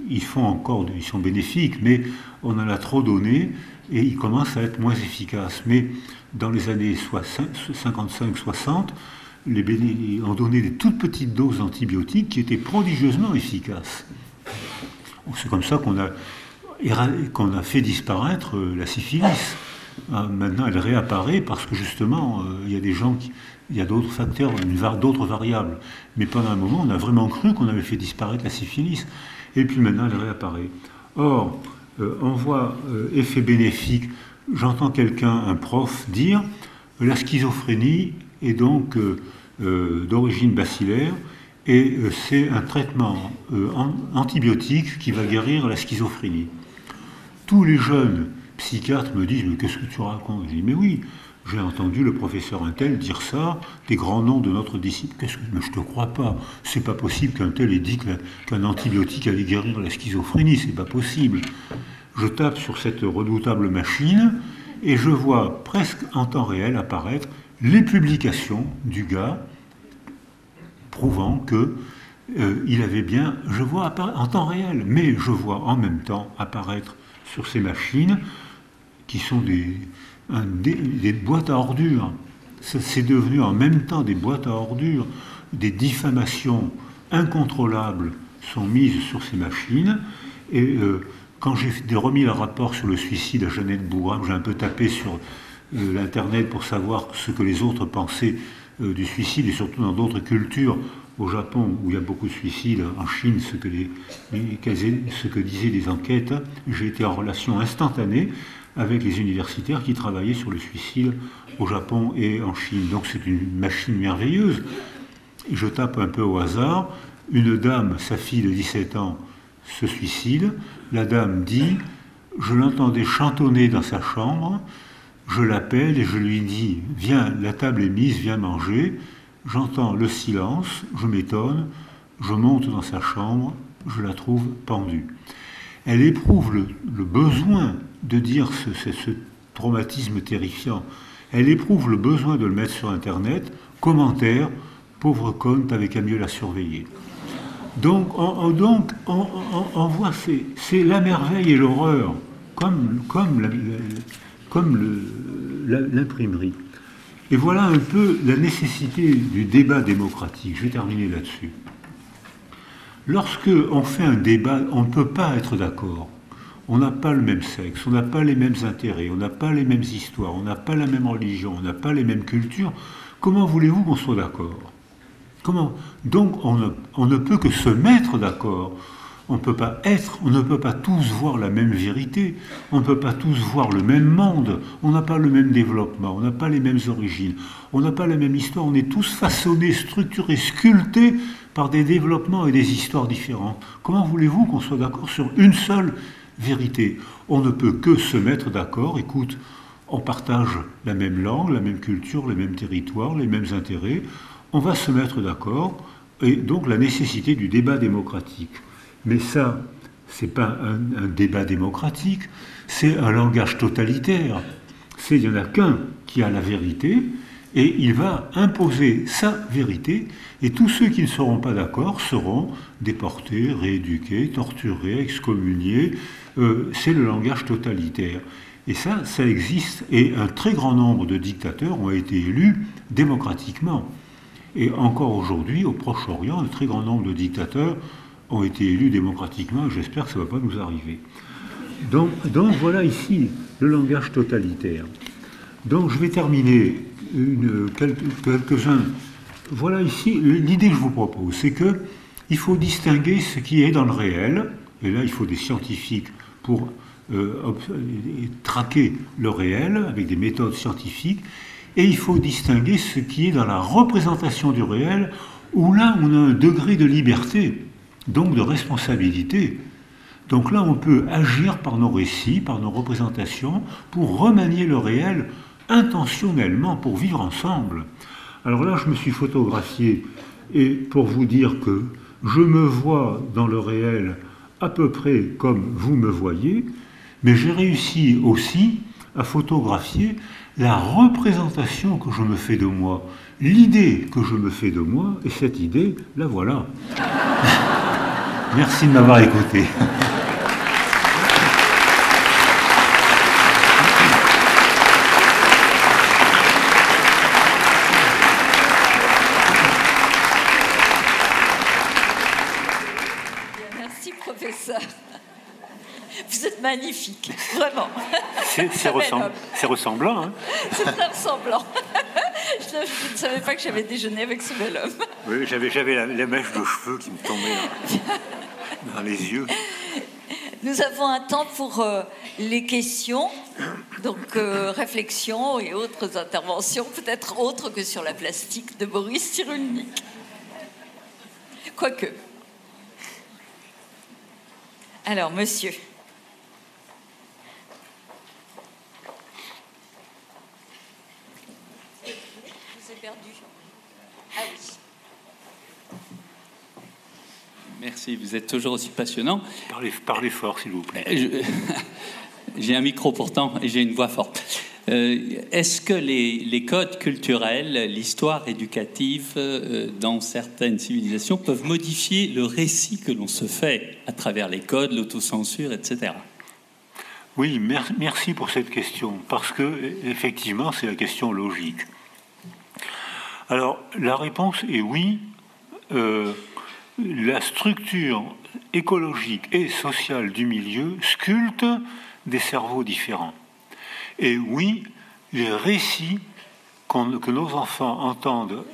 Ils font encore, ils sont bénéfiques, mais on en a trop donné et ils commencent à être moins efficaces. Mais dans les années 55-60, les ont donné des toutes petites doses d'antibiotiques qui étaient prodigieusement efficaces. C'est comme ça qu'on a, fait disparaître euh, la syphilis. Ah, maintenant, elle réapparaît parce que justement, euh, il y a des gens il y a d'autres facteurs, d'autres variables. Mais pendant un moment, on a vraiment cru qu'on avait fait disparaître la syphilis. Et puis maintenant, elle réapparaît. Or, euh, on voit effet bénéfique. J'entends quelqu'un, un prof, dire la schizophrénie est donc euh, d'origine bacillaire et euh, c'est un traitement euh, antibiotique qui va guérir la schizophrénie. Tous les jeunes psychiatres me disent Mais qu'est-ce que tu racontes? Je dis Mais oui, j'ai entendu le professeur Intel dire ça, des grands noms de notre disciple. Qu'est-ce que mais je te crois pas. C'est pas possible qu'un tel ait dit qu'un antibiotique allait guérir la schizophrénie. C'est pas possible. Je tape sur cette redoutable machine et je vois presque en temps réel apparaître les publications du gars prouvant que euh, il avait bien, je vois en temps réel, mais je vois en même temps apparaître sur ces machines qui sont des, des, boîtes à ordures. C'est devenu en même temps des boîtes à ordures, des diffamations incontrôlables sont mises sur ces machines. Et euh, quand j'ai remis le rapport sur le suicide à Jeannette Bougram, j'ai un peu tapé sur euh, l'Internet pour savoir ce que les autres pensaient euh, du suicide, et surtout dans d'autres cultures, au Japon où il y a beaucoup de suicides, en Chine, ce que disaient les enquêtes, j'ai été en relation instantanée avec les universitaires qui travaillaient sur le suicide au Japon et en Chine. Donc c'est une machine merveilleuse. Je tape un peu au hasard, une dame, sa fille de 17 ans, se suicide. La dame dit, je l'entendais chantonner dans sa chambre, je l'appelle et je lui dis Viens, la table est mise, viens manger. J'entends le silence, je m'étonne, je monte dans sa chambre, je la trouve pendue. Elle éprouve le, besoin de dire ce, traumatisme terrifiant. Elle éprouve le besoin de le mettre sur Internet. Commentaire Pauvre conne, t'avais qu'à mieux la surveiller. Donc, on, donc, on, voit, c'est la merveille et l'horreur, comme, comme comme l'imprimerie. Et voilà un peu la nécessité du débat démocratique. Je vais terminer là-dessus. Lorsque on fait un débat, on ne peut pas être d'accord. On n'a pas le même sexe, on n'a pas les mêmes intérêts, on n'a pas les mêmes histoires, on n'a pas la même religion, on n'a pas les mêmes cultures. Comment voulez-vous qu'on soit d'accord? Comment? Donc on ne peut que se mettre d'accord. On ne peut pas être, on ne peut pas tous voir la même vérité, on ne peut pas tous voir le même monde, on n'a pas le même développement, on n'a pas les mêmes origines, on n'a pas la même histoire, on est tous façonnés, structurés, sculptés par des développements et des histoires différentes. Comment voulez-vous qu'on soit d'accord sur une seule vérité On ne peut que se mettre d'accord, écoute, on partage la même langue, la même culture, les mêmes territoires, les mêmes intérêts, on va se mettre d'accord, et donc la nécessité du débat démocratique. Mais ça, ce n'est pas un, débat démocratique, c'est un langage totalitaire. C'est il n'y en a qu'un qui a la vérité et il va imposer sa vérité et tous ceux qui ne seront pas d'accord seront déportés, rééduqués, torturés, excommuniés. Euh, c'est le langage totalitaire. Et ça, ça existe et un très grand nombre de dictateurs ont été élus démocratiquement. Et encore aujourd'hui, au Proche-Orient, un très grand nombre de dictateurs ont été élus démocratiquement, j'espère que ça ne va pas nous arriver. Donc, donc, voilà ici le langage totalitaire. Donc je vais terminer quelques-uns. Voilà ici l'idée que je vous propose, c'est que il faut distinguer ce qui est dans le réel, et là il faut des scientifiques pour traquer le réel avec des méthodes scientifiques, et il faut distinguer ce qui est dans la représentation du réel, où là on a un degré de liberté, donc de responsabilité. Donc là on peut agir par nos récits, par nos représentations, pour remanier le réel intentionnellement, pour vivre ensemble. Alors là je me suis photographié, et pour vous dire que je me vois dans le réel à peu près comme vous me voyez, mais j'ai réussi aussi à photographier la représentation que je me fais de moi, l'idée que je me fais de moi, et cette idée, la voilà. [LAUGHS] Merci de m'avoir écouté. Merci, professeur. Vous êtes magnifique, [LAUGHS] vraiment. [LAUGHS] C'est ressemblant. Hein [LAUGHS] C'est très ressemblant. Je ne savais pas que j'avais déjeuné avec ce bel homme. Oui, j'avais la, la, mèche de cheveux qui me tombait dans, les yeux. Nous avons un temps pour euh, les questions, donc euh, réflexions et autres interventions, peut-être autres que sur la plastique de Boris Cyrulnik. Quoique. Alors, monsieur. Ah Merci, vous êtes toujours aussi passionnant. Parlez, parlez fort, s'il vous plaît. [LAUGHS] j'ai un micro pourtant et j'ai une voix forte. Euh, est-ce que les, codes culturels, l'histoire éducative euh, dans certaines civilisations peuvent modifier le récit que l'on se fait à travers les codes, l'autocensure, etc. Oui, merci pour cette question, parce que effectivement, c'est la question logique. Alors, la réponse est oui. Euh, la structure écologique et sociale du milieu sculpte des cerveaux différents. Et oui, les récits que nos enfants entendent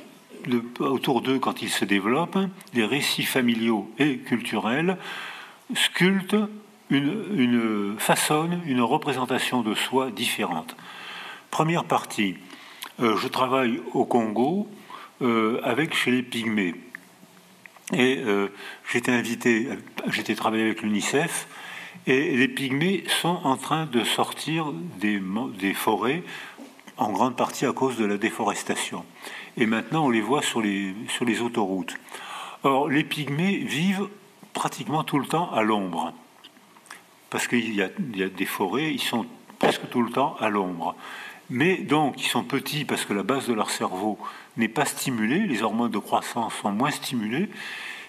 autour d'eux quand ils se développent, les récits familiaux et culturels, sculptent une, une une représentation de soi différente. Première partie, euh, je travaille au Congo euh, avec chez les Pygmées. Et euh, j'étais invité, j'étais travaillé avec l'UNICEF, et les Pygmées sont en train de sortir des, forêts, en grande partie à cause de la déforestation. Et maintenant, on les voit sur les, autoroutes. Or, les Pygmées vivent pratiquement tout le temps à l'ombre. Parce qu'il y, a des forêts, ils sont presque tout le temps à l'ombre mais donc ils sont petits parce que la base de leur cerveau n'est pas stimulée, les hormones de croissance sont moins stimulées,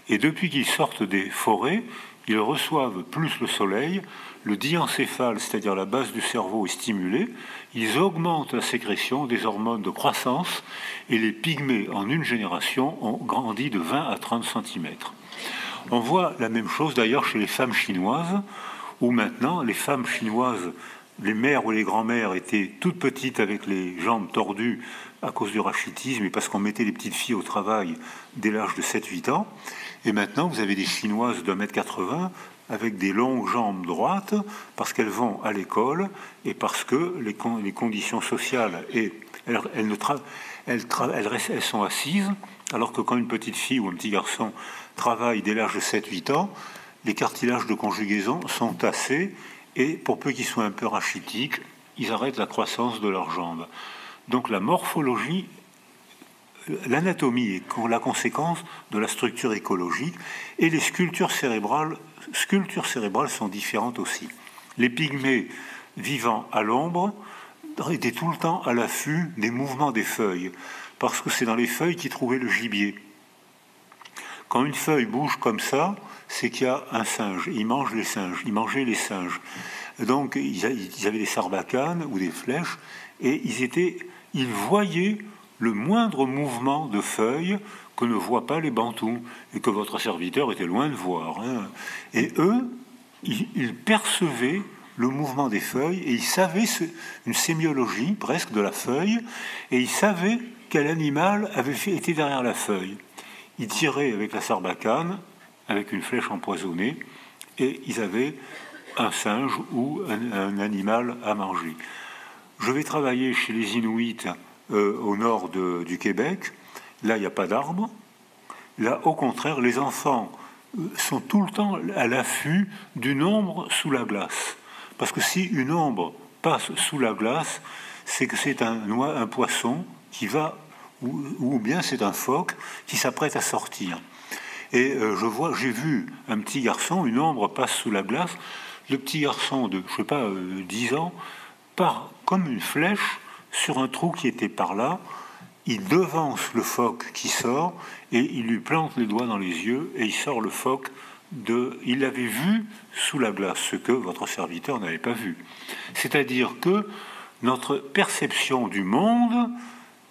et depuis qu'ils sortent des forêts, ils reçoivent plus le soleil, le diencéphale, c'est-à-dire la base du cerveau, est stimulée, ils augmentent la sécrétion des hormones de croissance, et les pygmées en une génération ont grandi de 20 à 30 cm. On voit la même chose d'ailleurs chez les femmes chinoises, où maintenant les femmes chinoises les mères ou les grands-mères étaient toutes petites avec les jambes tordues à cause du rachitisme et parce qu'on mettait les petites filles au travail dès l'âge de 7-8 ans. Et maintenant, vous avez des Chinoises d'un mètre 80 avec des longues jambes droites parce qu'elles vont à l'école et parce que les, conditions sociales et elles, sont assises alors que quand une petite fille ou un petit garçon travaille dès l'âge de 7-8 ans, les cartilages de conjugaison sont tassés et pour peu qu'ils soient un peu rachitiques, ils arrêtent la croissance de leurs jambes. Donc la morphologie, l'anatomie est la conséquence de la structure écologique, et les sculptures cérébrales, sculptures cérébrales sont différentes aussi. Les pygmées vivant à l'ombre étaient tout le temps à l'affût des mouvements des feuilles, parce que c'est dans les feuilles qu'ils trouvaient le gibier. Quand une feuille bouge comme ça, c'est qu'il y a un singe. Ils mangent les singes. Ils mangeaient les singes. Donc, ils avaient des sarbacanes ou des flèches, et ils, étaient, ils voyaient le moindre mouvement de feuilles que ne voient pas les bantous, et que votre serviteur était loin de voir. Hein. Et eux, ils, percevaient le mouvement des feuilles, et ils savaient une sémiologie presque de la feuille, et ils savaient quel animal avait été derrière la feuille. Ils tiraient avec la sarbacane, avec une flèche empoisonnée, et ils avaient un singe ou un, animal à manger. Je vais travailler chez les Inuits euh, au nord du Québec. Là, il n'y a pas d'arbres. Là, au contraire, les enfants euh, sont tout le temps à l'affût d'une ombre sous la glace. Parce que si une ombre passe sous la glace, c'est que c'est un, un poisson qui va, ou, bien c'est un phoque qui s'apprête à sortir. Et euh, je vois, j'ai vu un petit garçon, une ombre passe sous la glace. Le petit garçon de, je sais pas, 10 ans, part comme une flèche sur un trou qui était par là. Il devance le phoque qui sort et il lui plante les doigts dans les yeux et il sort le phoque de. Il l'avait vu sous la glace, ce que votre serviteur n'avait pas vu. C'est-à-dire que notre perception du monde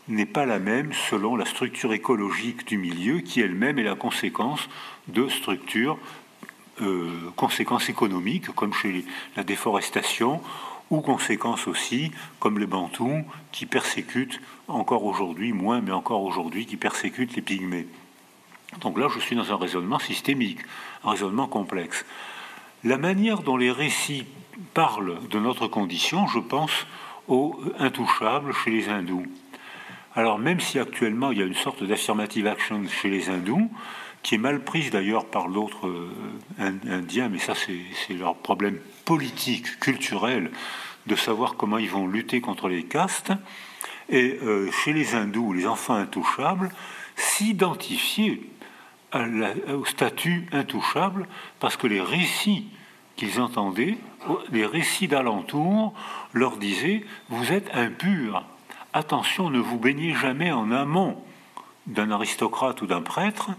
n'est pas la même selon la structure écologique du milieu qui elle-même est la conséquence de structures, euh, conséquences économiques comme chez la déforestation ou conséquences aussi, comme les Bantous, qui persécutent encore aujourd'hui, moins, mais encore aujourd'hui, qui persécutent les pygmées. Donc là, je suis dans un raisonnement systémique, un raisonnement complexe. La manière dont les récits parlent de notre condition, je pense aux intouchables chez les hindous. Alors même si actuellement il y a une sorte d'affirmative action chez les hindous, qui est mal prise d'ailleurs par l'autre euh, Indiens, mais ça c'est leur problème politique, culturel, de savoir comment ils vont lutter contre les castes. Et euh, chez les hindous, les enfants intouchables, s'identifier au statut intouchable parce que les récits qu'ils entendaient, les récits d'alentour, leur disaient Vous êtes impurs. Attention, ne vous baignez jamais en amont d'un aristocrate ou d'un prêtre,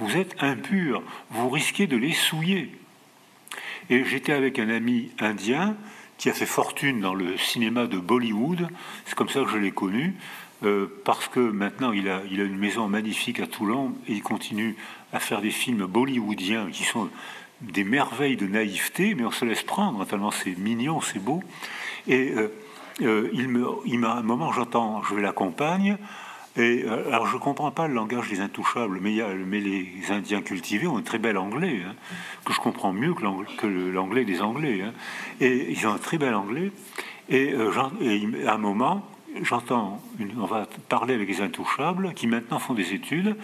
vous êtes impur, vous risquez de les souiller. Et j'étais avec un ami indien qui a fait fortune dans le cinéma de Bollywood, c'est comme ça que je l'ai connu, euh, parce que maintenant il a, une maison magnifique à Toulon et il continue à faire des films bollywoodiens qui sont des merveilles de naïveté, mais on se laisse prendre, tellement c'est mignon, c'est beau. Et euh, euh, il me, il m'a un moment, j'entends, je vais l'accompagne, et euh, alors je ne comprends pas le langage des intouchables, mais, mais, les Indiens cultivés ont un très bel anglais, hein, que je comprends mieux que l'anglais des Anglais. Hein. et ils ont un très bel anglais. Et, euh, à un moment, j'entends, on va parler avec les intouchables qui maintenant font des études,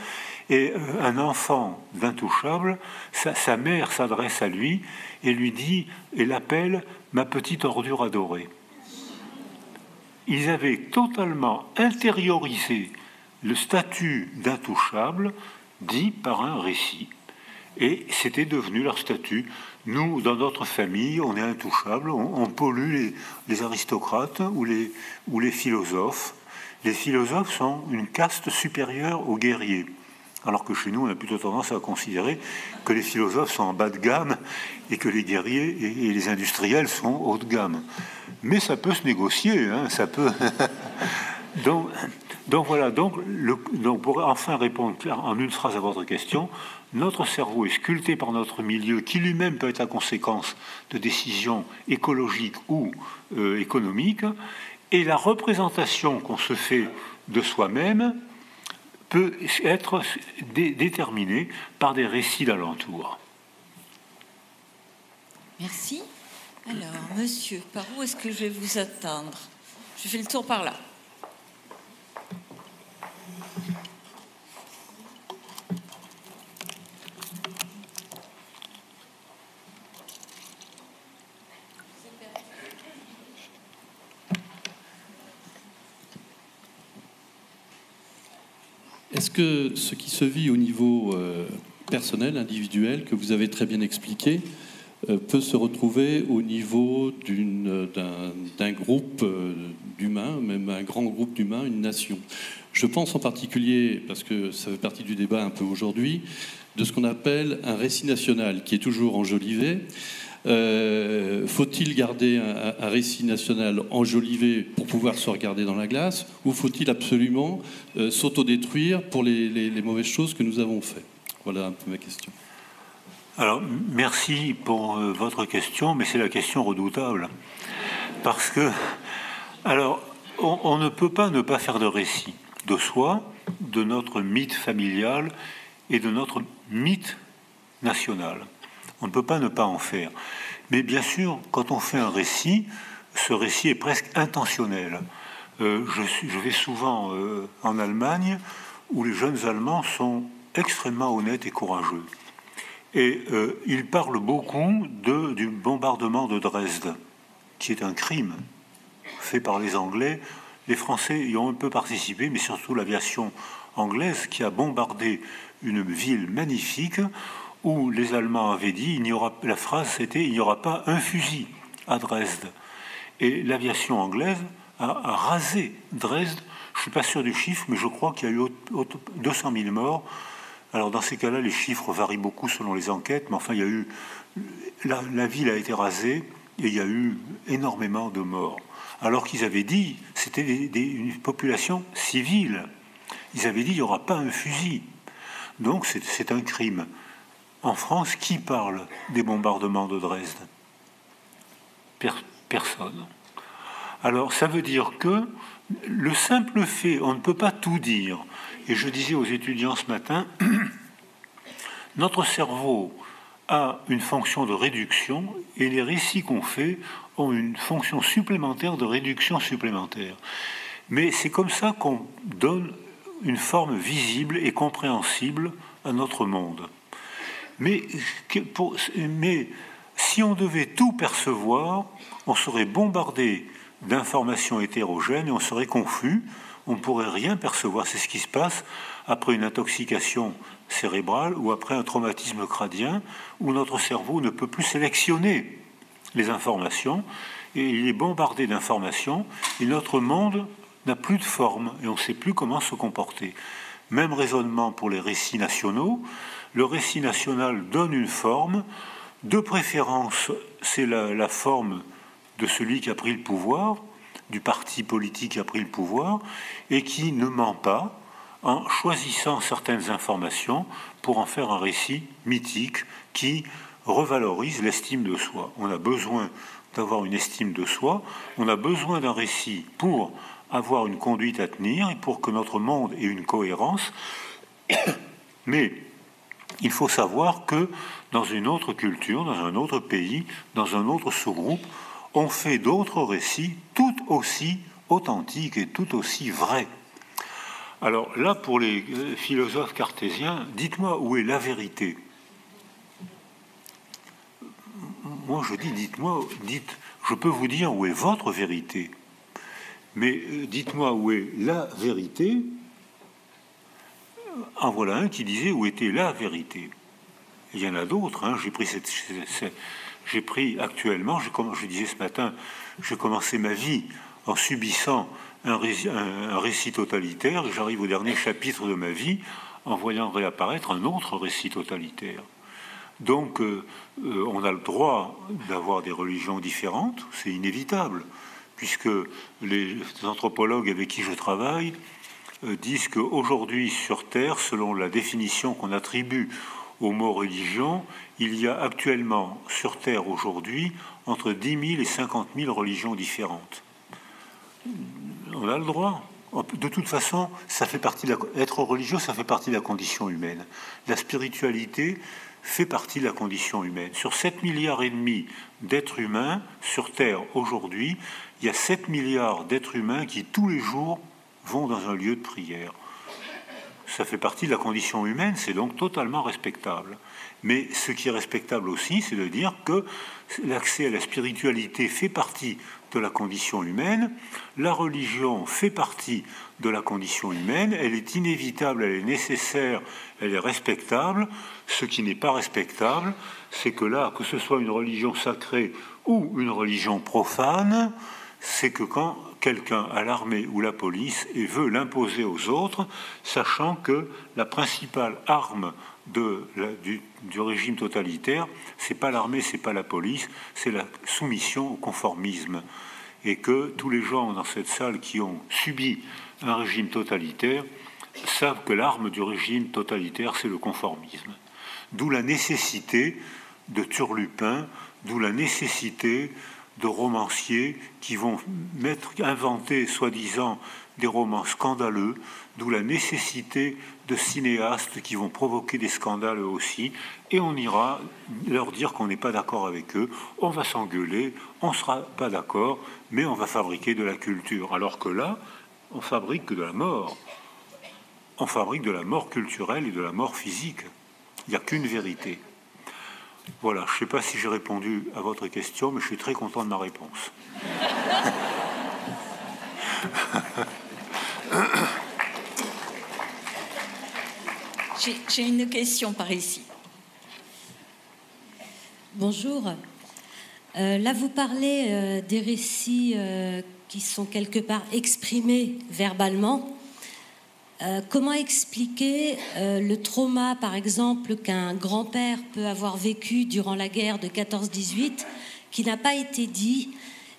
et un enfant d'intouchable, sa, sa mère s'adresse à lui et lui dit, et l'appelle ma petite ordure adorée. Ils avaient totalement intériorisé le statut d'intouchable dit par un récit. Et c'était devenu leur statut. Nous, dans notre famille, on est intouchable, on, pollue les, aristocrates ou les, philosophes. Les philosophes sont une caste supérieure aux guerriers. Alors que chez nous, on a plutôt tendance à considérer que les philosophes sont en bas de gamme et que les guerriers et, les industriels sont haut de gamme. Mais ça peut se négocier, hein, ça peut. [LAUGHS] Donc, voilà, donc, pour enfin répondre en une phrase à votre question, notre cerveau est sculpté par notre milieu qui lui-même peut être la conséquence de décisions écologiques ou euh, économiques, et la représentation qu'on se fait de soi-même peut être déterminée par des récits d'alentour. Merci. Alors, monsieur, par où est-ce que je vais vous attendre? Je fais le tour par là. Est-ce que ce qui se vit au niveau euh, personnel, individuel, que vous avez très bien expliqué, peut se retrouver au niveau d'un groupe euh, d'humains, même un grand groupe d'humains, une nation Je pense en particulier, parce que ça fait partie du débat un peu aujourd'hui, de ce qu'on appelle un récit national, qui est toujours enjolivé. Euh, faut-il garder un, récit national enjolivé pour pouvoir se regarder dans la glace ou faut-il absolument euh, s'autodétruire pour les, mauvaises choses que nous avons faites? Voilà un peu ma question. Alors, merci pour euh, votre question, mais c'est la question redoutable. Parce que, alors, on ne peut pas ne pas faire de récit de soi, de notre mythe familial et de notre mythe national. On ne peut pas ne pas en faire. Mais bien sûr, quand on fait un récit, ce récit est presque intentionnel. Euh, je, vais souvent euh, en Allemagne où les jeunes Allemands sont extrêmement honnêtes et courageux. Et euh, ils parlent beaucoup du bombardement de Dresde, qui est un crime fait par les Anglais. Les Français y ont un peu participé, mais surtout l'aviation anglaise qui a bombardé une ville magnifique où les Allemands avaient dit, il la phrase c'était, il n'y aura pas un fusil à Dresde. Et l'aviation anglaise a, rasé Dresde. Je ne suis pas sûr du chiffre, mais je crois qu'il y a eu 200 000 morts. Alors dans ces cas-là, les chiffres varient beaucoup selon les enquêtes, mais enfin, il y a eu la, la ville a été rasée et il y a eu énormément de morts. Alors qu'ils avaient dit, c'était une population civile. Ils avaient dit, il n'y aura pas un fusil. Donc c'est un crime. En France, qui parle des bombardements de Dresde? Personne. Alors ça veut dire que le simple fait, on ne peut pas tout dire. Et je disais aux étudiants ce matin, [CLEARS THROAT] notre cerveau a une fonction de réduction et les récits qu'on fait ont une fonction supplémentaire de réduction supplémentaire. Mais c'est comme ça qu'on donne une forme visible et compréhensible à notre monde. Mais, si on devait tout percevoir, on serait bombardé d'informations hétérogènes et on serait confus, on ne pourrait rien percevoir. C'est ce qui se passe après une intoxication cérébrale ou après un traumatisme crânien où notre cerveau ne peut plus sélectionner les informations et il est bombardé d'informations et notre monde n'a plus de forme et on ne sait plus comment se comporter. Même raisonnement pour les récits nationaux. Le récit national donne une forme. De préférence, c'est la, la forme de celui qui a pris le pouvoir, du parti politique a pris le pouvoir, et qui ne ment pas en choisissant certaines informations pour en faire un récit mythique qui revalorise l'estime de soi. On a besoin d'avoir une estime de soi, on a besoin d'un récit pour avoir une conduite à tenir et pour que notre monde ait une cohérence. [COUGHS] Mais il faut savoir que dans une autre culture, dans un autre pays, dans un autre sous-groupe, on fait d'autres récits tout aussi authentiques et tout aussi vrais. Alors là, pour les euh, philosophes cartésiens, dites-moi où est la vérité. Moi, je dis, dites-moi, dites, je peux vous dire où est votre vérité. Mais euh, dites-moi où est la vérité. En voilà un qui disait où était la vérité. Il y en a d'autres. Hein. J'ai pris cette, j'ai pris actuellement, je disais ce matin, j'ai commencé ma vie en subissant un, récit totalitaire, j'arrive au dernier chapitre de ma vie en voyant réapparaître un autre récit totalitaire. Donc, euh, euh, on a le droit d'avoir des religions différentes, c'est inévitable, puisque les anthropologues avec qui je travaille euh, disent qu'aujourd'hui sur Terre, selon la définition qu'on attribue au mot religion, il y a actuellement sur Terre aujourd'hui entre 10 000 et 50 000 religions différentes. On a le droit. De toute façon, ça fait partie être religieux, ça fait partie de la condition humaine. La spiritualité fait partie de la condition humaine. Sur 7 milliards et demi d'êtres humains sur Terre aujourd'hui, il y a 7 milliards d'êtres humains qui tous les jours vont dans un lieu de prière ça fait partie de la condition humaine, c'est donc totalement respectable. Mais ce qui est respectable aussi, c'est de dire que l'accès à la spiritualité fait partie de la condition humaine, la religion fait partie de la condition humaine, elle est inévitable, elle est nécessaire, elle est respectable. Ce qui n'est pas respectable, c'est que là, que ce soit une religion sacrée ou une religion profane, c'est que quand quelqu'un à l'armée ou la police et veut l'imposer aux autres, sachant que la principale arme du, régime totalitaire, c'est pas l'armée, c'est pas la police, c'est la soumission au conformisme, et que tous les gens dans cette salle qui ont subi un régime totalitaire savent que l'arme du régime totalitaire, c'est le conformisme. D'où la nécessité de Turlupin, d'où la nécessité de romanciers qui vont inventer, soi-disant, des romans scandaleux, d'où la nécessité de cinéastes qui vont provoquer des scandales aussi, et on ira leur dire qu'on n'est pas d'accord avec eux, on va s'engueuler, on ne sera pas d'accord, mais on va fabriquer de la culture. Alors que là, on fabrique de la mort. On fabrique de la mort culturelle et de la mort physique. Il n'y a qu'une vérité. Voilà, je ne sais pas si j'ai répondu à votre question, mais je suis très content de ma réponse. [COUGHS] J'ai une question par ici. Bonjour. Euh, là, vous parlez euh, des récits euh, qui sont quelque part exprimés verbalement. Comment expliquer le trauma, par exemple, qu'un grand-père peut avoir vécu durant la guerre de 14-18, qui n'a pas été dit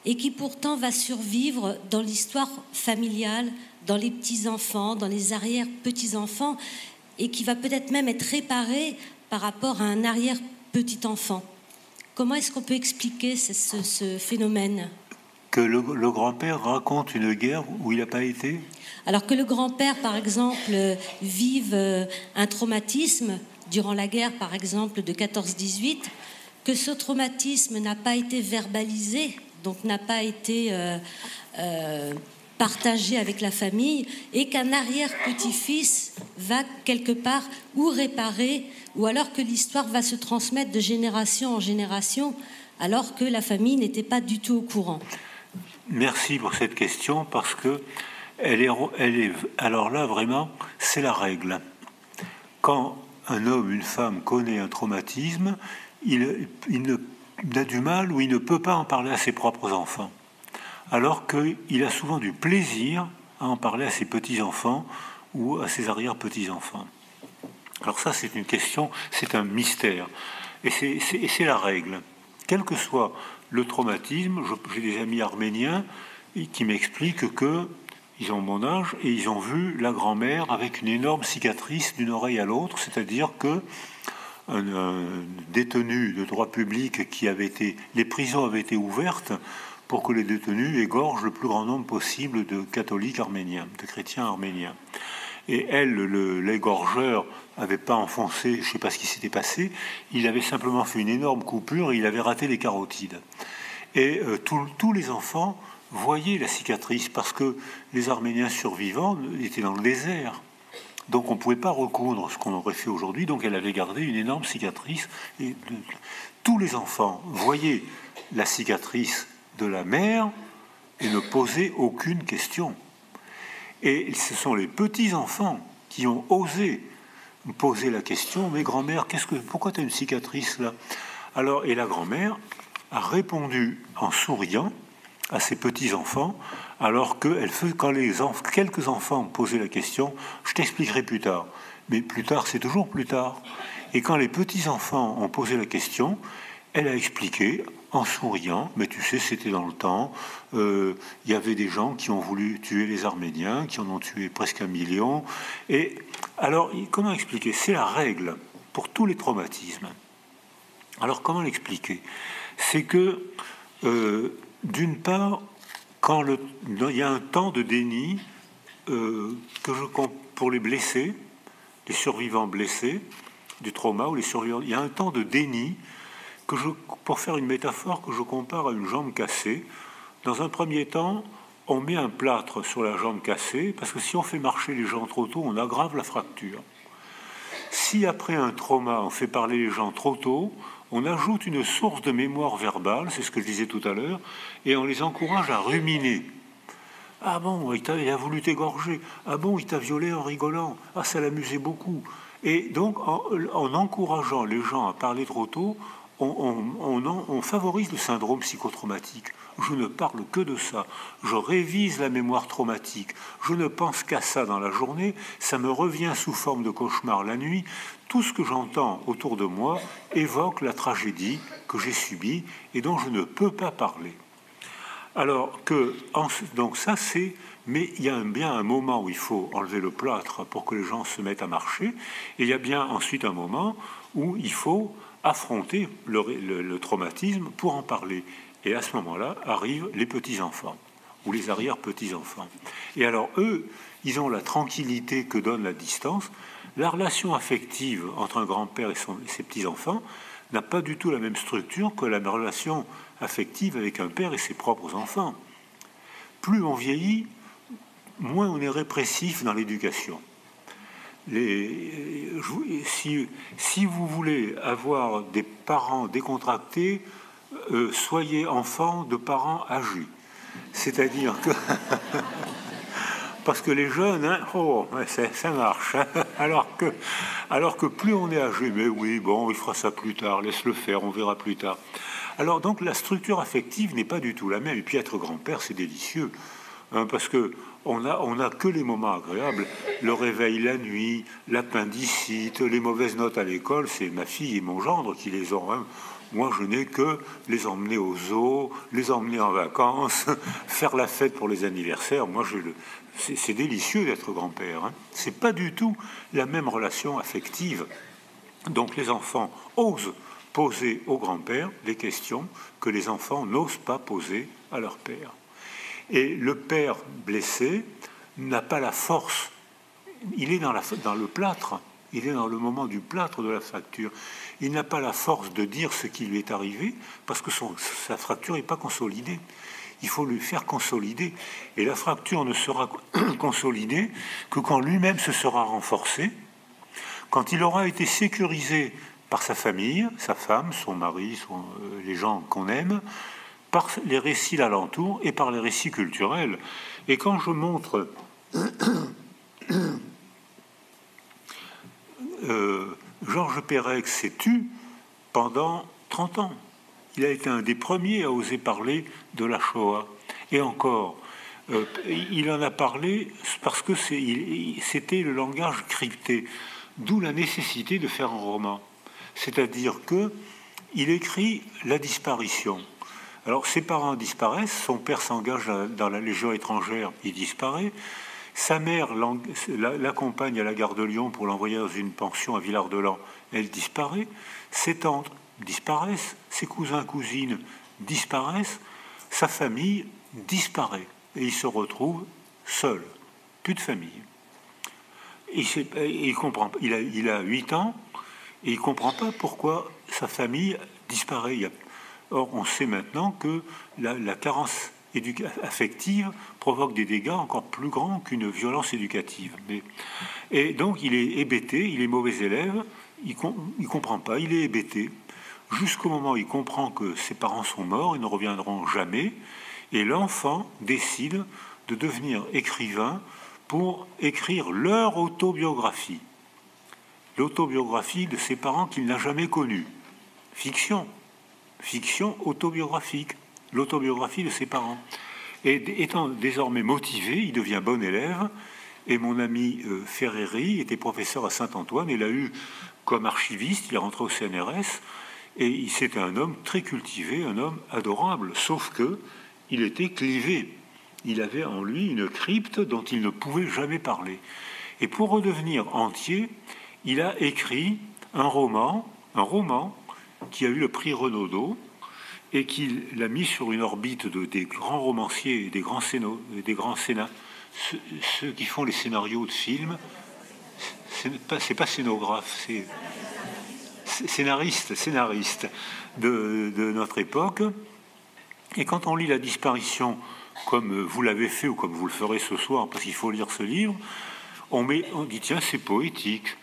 et qui pourtant va survivre dans l'histoire familiale, dans les petits-enfants, dans les arrière-petits-enfants, et qui va peut-être même être réparé par rapport à un arrière-petit-enfant? Comment est-ce qu'on peut expliquer ce, phénomène? Que le, grand-père raconte une guerre où il n'a pas été Alors que le grand-père, par exemple, vive euh, un traumatisme durant la guerre, par exemple, de 14-18, que ce traumatisme n'a pas été verbalisé, donc n'a pas été euh, euh, partagé avec la famille et qu'un arrière-petit-fils va quelque part ou réparer ou alors que l'histoire va se transmettre de génération en génération alors que la famille n'était pas du tout au courant. Merci pour cette question parce que elle est, elle est alors là vraiment c'est la règle. Quand un homme, une femme connaît un traumatisme, il, il, du mal ou il ne peut pas en parler à ses propres enfants alors qu'il a souvent du plaisir à en parler à ses petits-enfants ou à ses arrière-petits-enfants. Alors ça, c'est une question, c'est un mystère. Et c'est la règle. Quel que soit le traumatisme, j'ai des amis arméniens qui m'expliquent que ils ont mon âge et ils ont vu la grand-mère avec une énorme cicatrice d'une oreille à l'autre, c'est-à-dire que un, détenu de droit public qui avait été, les prisons avaient été ouvertes pour que les détenus égorgent le plus grand nombre possible de catholiques arméniens, de chrétiens arméniens. Et elle, l'égorgeur, n'avait pas enfoncé, je ne sais pas ce qui s'était passé, il avait simplement fait une énorme coupure et il avait raté les carotides. Et euh, tous les enfants voyaient la cicatrice parce que les Arméniens survivants étaient dans le désert. Donc on ne pouvait pas recoudre ce qu'on aurait fait aujourd'hui, donc elle avait gardé une énorme cicatrice. Et tous les enfants voyaient la cicatrice de la mère et ne poser aucune question. Et ce sont les petits-enfants qui ont osé poser la question, mais grand-mère, qu'est-ce que, pourquoi tu as une cicatrice là? Alors, et la grand-mère a répondu en souriant à ses petits-enfants, alors que elle fait, quand les quelques enfants posaient la question, je t'expliquerai plus tard. Mais plus tard, c'est toujours plus tard. Et quand les petits-enfants ont posé la question, elle a expliqué en souriant, mais tu sais, c'était dans le temps. Euh, il y avait des gens qui ont voulu tuer les Arméniens, qui en ont tué presque un million. Et alors, comment expliquer? C'est la règle pour tous les traumatismes. Alors, comment l'expliquer? C'est que, euh, d'une part, quand il y a un temps de déni euh, que je pour les blessés, les survivants blessés du trauma ou les survivants, il y a un temps de déni que je, pour faire une métaphore que je compare à une jambe cassée. Dans un premier temps, on met un plâtre sur la jambe cassée, parce que si on fait marcher les gens trop tôt, on aggrave la fracture. Si après un trauma, on fait parler les gens trop tôt, on ajoute une source de mémoire verbale, c'est ce que je disais tout à l'heure, et on les encourage à ruminer. Ah bon, il, a, voulu t'égorger. Ah bon, il t'a violé en rigolant. Ah, ça l'amusait beaucoup. Et donc, en encourageant les gens à parler trop tôt, on, favorise le syndrome psychotraumatique. Je ne parle que de ça. Je révise la mémoire traumatique. Je ne pense qu'à ça dans la journée. Ça me revient sous forme de cauchemar la nuit. Tout ce que j'entends autour de moi évoque la tragédie que j'ai subie et dont je ne peux pas parler. Alors que, donc ça c'est, mais il y a bien un moment où il faut enlever le plâtre pour que les gens se mettent à marcher, et il y a bien ensuite un moment où il faut affronter le, traumatisme pour en parler. Et à ce moment-là arrivent les petits-enfants ou les arrière-petits-enfants. Et alors eux, ils ont la tranquillité que donne la distance. La relation affective entre un grand-père et, ses petits-enfants n'a pas du tout la même structure que la relation affective avec un père et ses propres enfants. Plus on vieillit, moins on est répressif dans l'éducation. Si, vous voulez avoir des parents décontractés, euh, soyez enfant de parents âgés. C'est-à-dire que... [LAUGHS] Parce que les jeunes, hein, oh, ça marche. Hein. [LAUGHS] alors, que, alors que plus on est âgé, mais oui, bon, il fera ça plus tard, laisse-le faire, on verra plus tard. Alors donc la structure affective n'est pas du tout la même. Et puis être grand-père, c'est délicieux. Hein, parce que on n'a on a que les moments agréables. Le réveil la nuit, l'appendicite, les mauvaises notes à l'école, c'est ma fille et mon gendre qui les ont. Hein. Moi, je n'ai que les emmener aux zoo, les emmener en vacances, [LAUGHS] faire la fête pour les anniversaires. Moi, je, c'est délicieux d'être grand-père. Hein. C'est pas du tout la même relation affective. Donc les enfants osent poser au grand-père des questions que les enfants n'osent pas poser à leur père. Et le père blessé n'a pas la force. Il est dans, le plâtre. Il est dans le moment du plâtre de la fracture. Il n'a pas la force de dire ce qui lui est arrivé parce que sa fracture n'est pas consolidée il faut lui faire consolider. Et la fracture ne sera [CLEARS THROAT] consolidée que quand lui-même se sera renforcé, quand il aura été sécurisé par sa famille, sa femme, son mari, euh, les gens qu'on aime, par les récits d'alentour et par les récits culturels. Et quand je montre [COUGHS] euh, Georges Perec s'est tu pendant 30 ans. Il a été un des premiers à oser parler de la Shoah. Et encore, euh, il en a parlé parce que c'était le langage crypté, d'où la nécessité de faire un roman. C'est-à-dire que il écrit la disparition. Alors ses parents disparaissent, son père s'engage dans la Légion étrangère, il disparaît. Sa mère l'accompagne à la gare de Lyon pour l'envoyer dans une pension à Villard-de-Lans, elle disparaît. Ses tantes disparaissent, ses cousins, cousines disparaissent, sa famille disparaît et il se retrouve seul, plus de famille. il, comprend, il, a, il a 8 ans et il ne comprend pas pourquoi sa famille disparaît. Or, on sait maintenant que la, carence affective provoque des dégâts encore plus grands qu'une violence éducative. Et donc, il est hébété, il est mauvais élève, il ne comprend pas, il est hébété jusqu'au moment où il comprend que ses parents sont morts, ils ne reviendront jamais, et l'enfant décide de devenir écrivain pour écrire leur autobiographie, l'autobiographie de ses parents qu'il n'a jamais connus. Fiction, fiction autobiographique, l'autobiographie de ses parents. Et étant désormais motivé, il devient bon élève. Et mon ami euh, Ferreri était professeur à Saint-Antoine. Il a eu comme archiviste, il est rentré au CNRS. Et c'était un homme très cultivé, un homme adorable, sauf que il était clivé. Il avait en lui une crypte dont il ne pouvait jamais parler. Et pour redevenir entier, il a écrit un roman, un roman qui a eu le prix Renaudot et qu'il l'a mis sur une orbite de, des grands romanciers, des grands, scénos, des grands ceux, qui font les scénarios de films. C'est pas, pas scénographe, c'est scénariste, scénariste de, notre époque. Et quand on lit La disparition, comme vous l'avez fait ou comme vous le ferez ce soir, parce qu'il faut lire ce livre, on, met, on dit tiens, c'est poétique,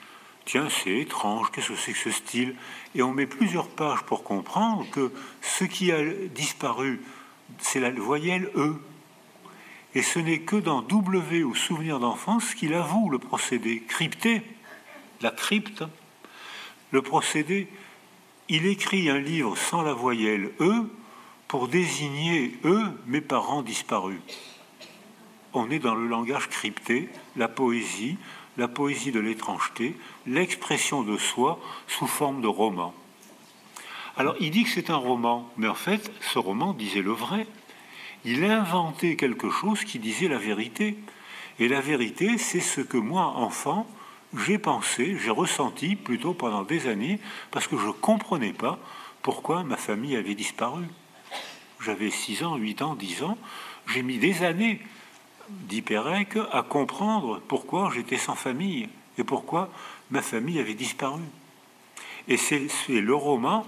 tiens, c'est étrange, qu'est-ce que c'est que ce style? Et on met plusieurs pages pour comprendre que ce qui a disparu, c'est la voyelle E. Et ce n'est que dans W ou souvenir d'enfance qu'il avoue le procédé crypté, la crypte, le procédé, il écrit un livre sans la voyelle E pour désigner eux, mes parents disparus. On est dans le langage crypté, la poésie, la poésie de l'étrangeté, l'expression de soi sous forme de roman. Alors il dit que c'est un roman, mais en fait, ce roman disait le vrai. Il inventait quelque chose qui disait la vérité. Et la vérité, c'est ce que moi, enfant, j'ai pensé, j'ai ressenti plutôt pendant des années, parce que je ne comprenais pas pourquoi ma famille avait disparu. j'avais 6 ans, 8 ans, 10 ans. J'ai mis des années, dit Pérec, à comprendre pourquoi j'étais sans famille et pourquoi ma famille avait disparu. Et c'est le roman,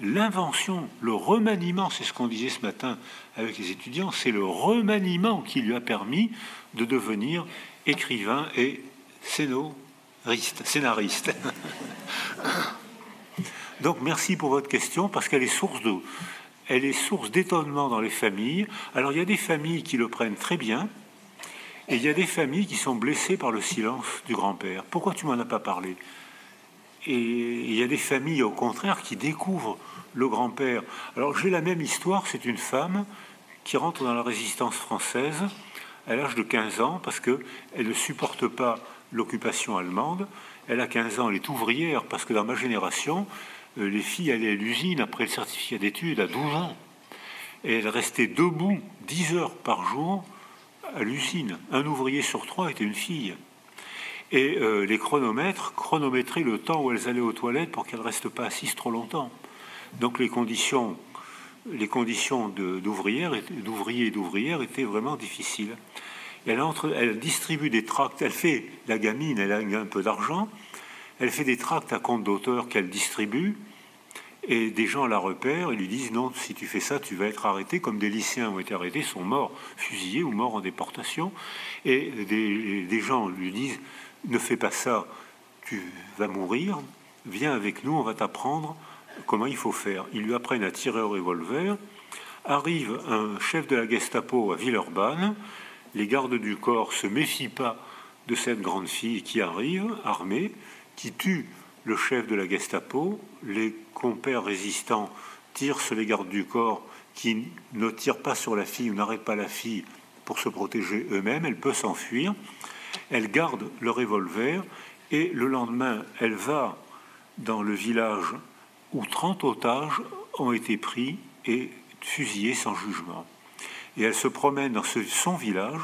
l'invention, le remaniement, c'est ce qu'on disait ce matin avec les étudiants, c'est le remaniement qui lui a permis de devenir écrivain et scénariste. [LAUGHS] Donc merci pour votre question parce qu'elle est source d'étonnement dans les familles. Alors il y a des familles qui le prennent très bien et il y a des familles qui sont blessées par le silence du grand-père. Pourquoi tu m'en as pas parlé? Et il y a des familles au contraire qui découvrent le grand-père. Alors j'ai la même histoire, c'est une femme qui rentre dans la résistance française à l'âge de 15 ans parce qu'elle ne supporte pas l'occupation allemande. Elle a 15 ans, elle est ouvrière parce que dans ma génération, euh, les filles allaient à l'usine après le certificat d'études à 12 ans. Et elle restait debout 10 heures par jour à l'usine. Un ouvrier sur trois était une fille. Et euh, les chronomètres chronométraient le temps où elles allaient aux toilettes pour qu'elles ne restent pas assises trop longtemps. Donc les conditions, les conditions d'ouvrières, d'ouvriers et d'ouvrières étaient vraiment difficiles. Elle, entre, elle distribue des tracts, elle fait la gamine, elle a un peu d'argent, elle fait des tracts à compte d'auteur qu'elle distribue, et des gens la repèrent et lui disent non, si tu fais ça, tu vas être arrêté, comme des lycéens ont été arrêtés, sont morts fusillés ou morts en déportation. Et des, gens lui disent ne fais pas ça, tu vas mourir, viens avec nous, on va t'apprendre comment il faut faire. Ils lui apprennent à tirer au revolver. Arrive un chef de la Gestapo à Villeurbanne. Les gardes du corps se méfient pas de cette grande fille qui arrive, armée, qui tue le chef de la Gestapo. Les compères résistants tirent sur les gardes du corps qui ne tirent pas sur la fille ou n'arrêtent pas la fille pour se protéger eux-mêmes. Elle peut s'enfuir. Elle garde le revolver et le lendemain, elle va dans le village où 30 otages ont été pris et fusillés sans jugement. Et elle se promène dans son village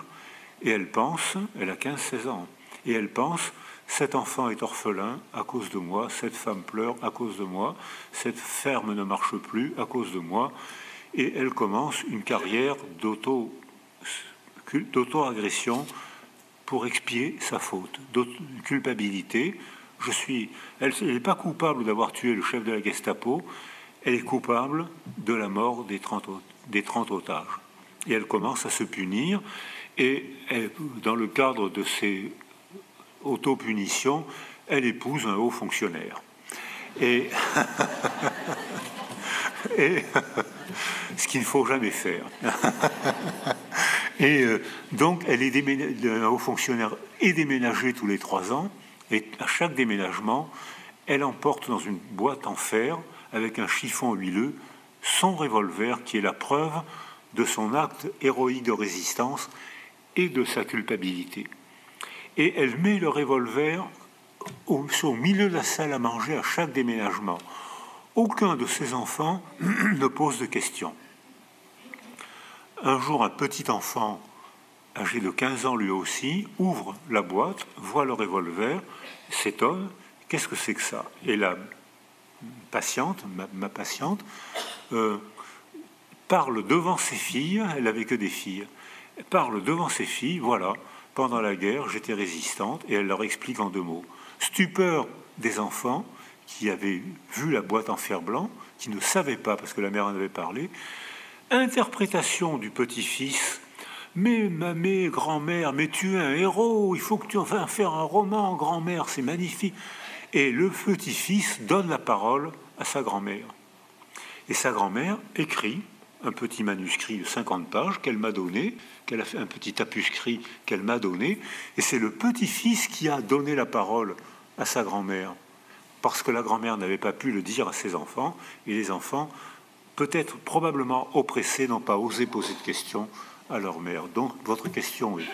et elle pense, elle a 15-16 ans, et elle pense, cet enfant est orphelin à cause de moi, cette femme pleure à cause de moi, cette ferme ne marche plus à cause de moi, et elle commence une carrière d'auto-agression pour expier sa faute, culpabilité. Je suis, elle n'est pas coupable d'avoir tué le chef de la Gestapo, elle est coupable de la mort des 30, des 30 otages. Et elle commence à se punir, et dans le cadre de ces autopunition, elle épouse un haut fonctionnaire. Et, [LAUGHS] [LAUGHS] ce qu'il ne faut jamais faire. [LAUGHS] et euh, donc, elle est un haut fonctionnaire est déménagé tous les trois ans, et à chaque déménagement, elle emporte dans une boîte en fer avec un chiffon huileux son revolver qui est la preuve de son acte héroïque de résistance et de sa culpabilité et elle met le revolver au, milieu de la salle à manger à chaque déménagement. Aucun de ses enfants [CLEARS THROAT] ne pose de questions. Un jour, un petit enfant, âgé de 15 ans lui aussi, ouvre la boîte, voit le revolver, s'étonne, qu'est-ce que c'est que ça? Et la patiente, ma, patiente, euh, parle devant ses filles, elle n'avait que des filles, parle devant ses filles, voilà, pendant la guerre, j'étais résistante, et elle leur explique en deux mots. Stupeur des enfants qui avaient vu la boîte en fer blanc, qui ne savaient pas parce que la mère en avait parlé. Interprétation du petit-fils. Mais, mais grand-mère, mais tu es un héros, il faut que tu en faire un roman, grand-mère, c'est magnifique. Et le petit-fils donne la parole à sa grand-mère. Et sa grand-mère écrit un petit manuscrit de 50 pages qu'elle m'a donné, qu'elle a fait un petit tapuscrit qu'elle m'a donné, et c'est le petit-fils qui a donné la parole à sa grand-mère, parce que la grand-mère n'avait pas pu le dire à ses enfants, et les enfants, peut-être probablement oppressés, n'ont pas osé poser de questions à leur mère. Donc votre question est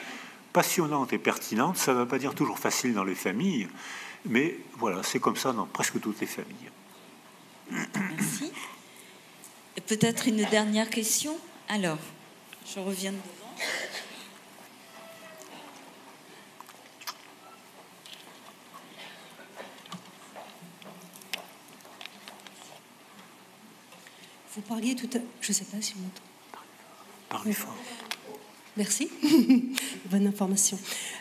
passionnante et pertinente, ça ne veut pas dire toujours facile dans les familles, mais voilà, c'est comme ça dans presque toutes les familles. Merci. Peut-être une dernière question? Alors, je reviens devant. Vous parliez tout à je ne sais pas si vous Parlez fort. Merci. [LAUGHS] Bonne information.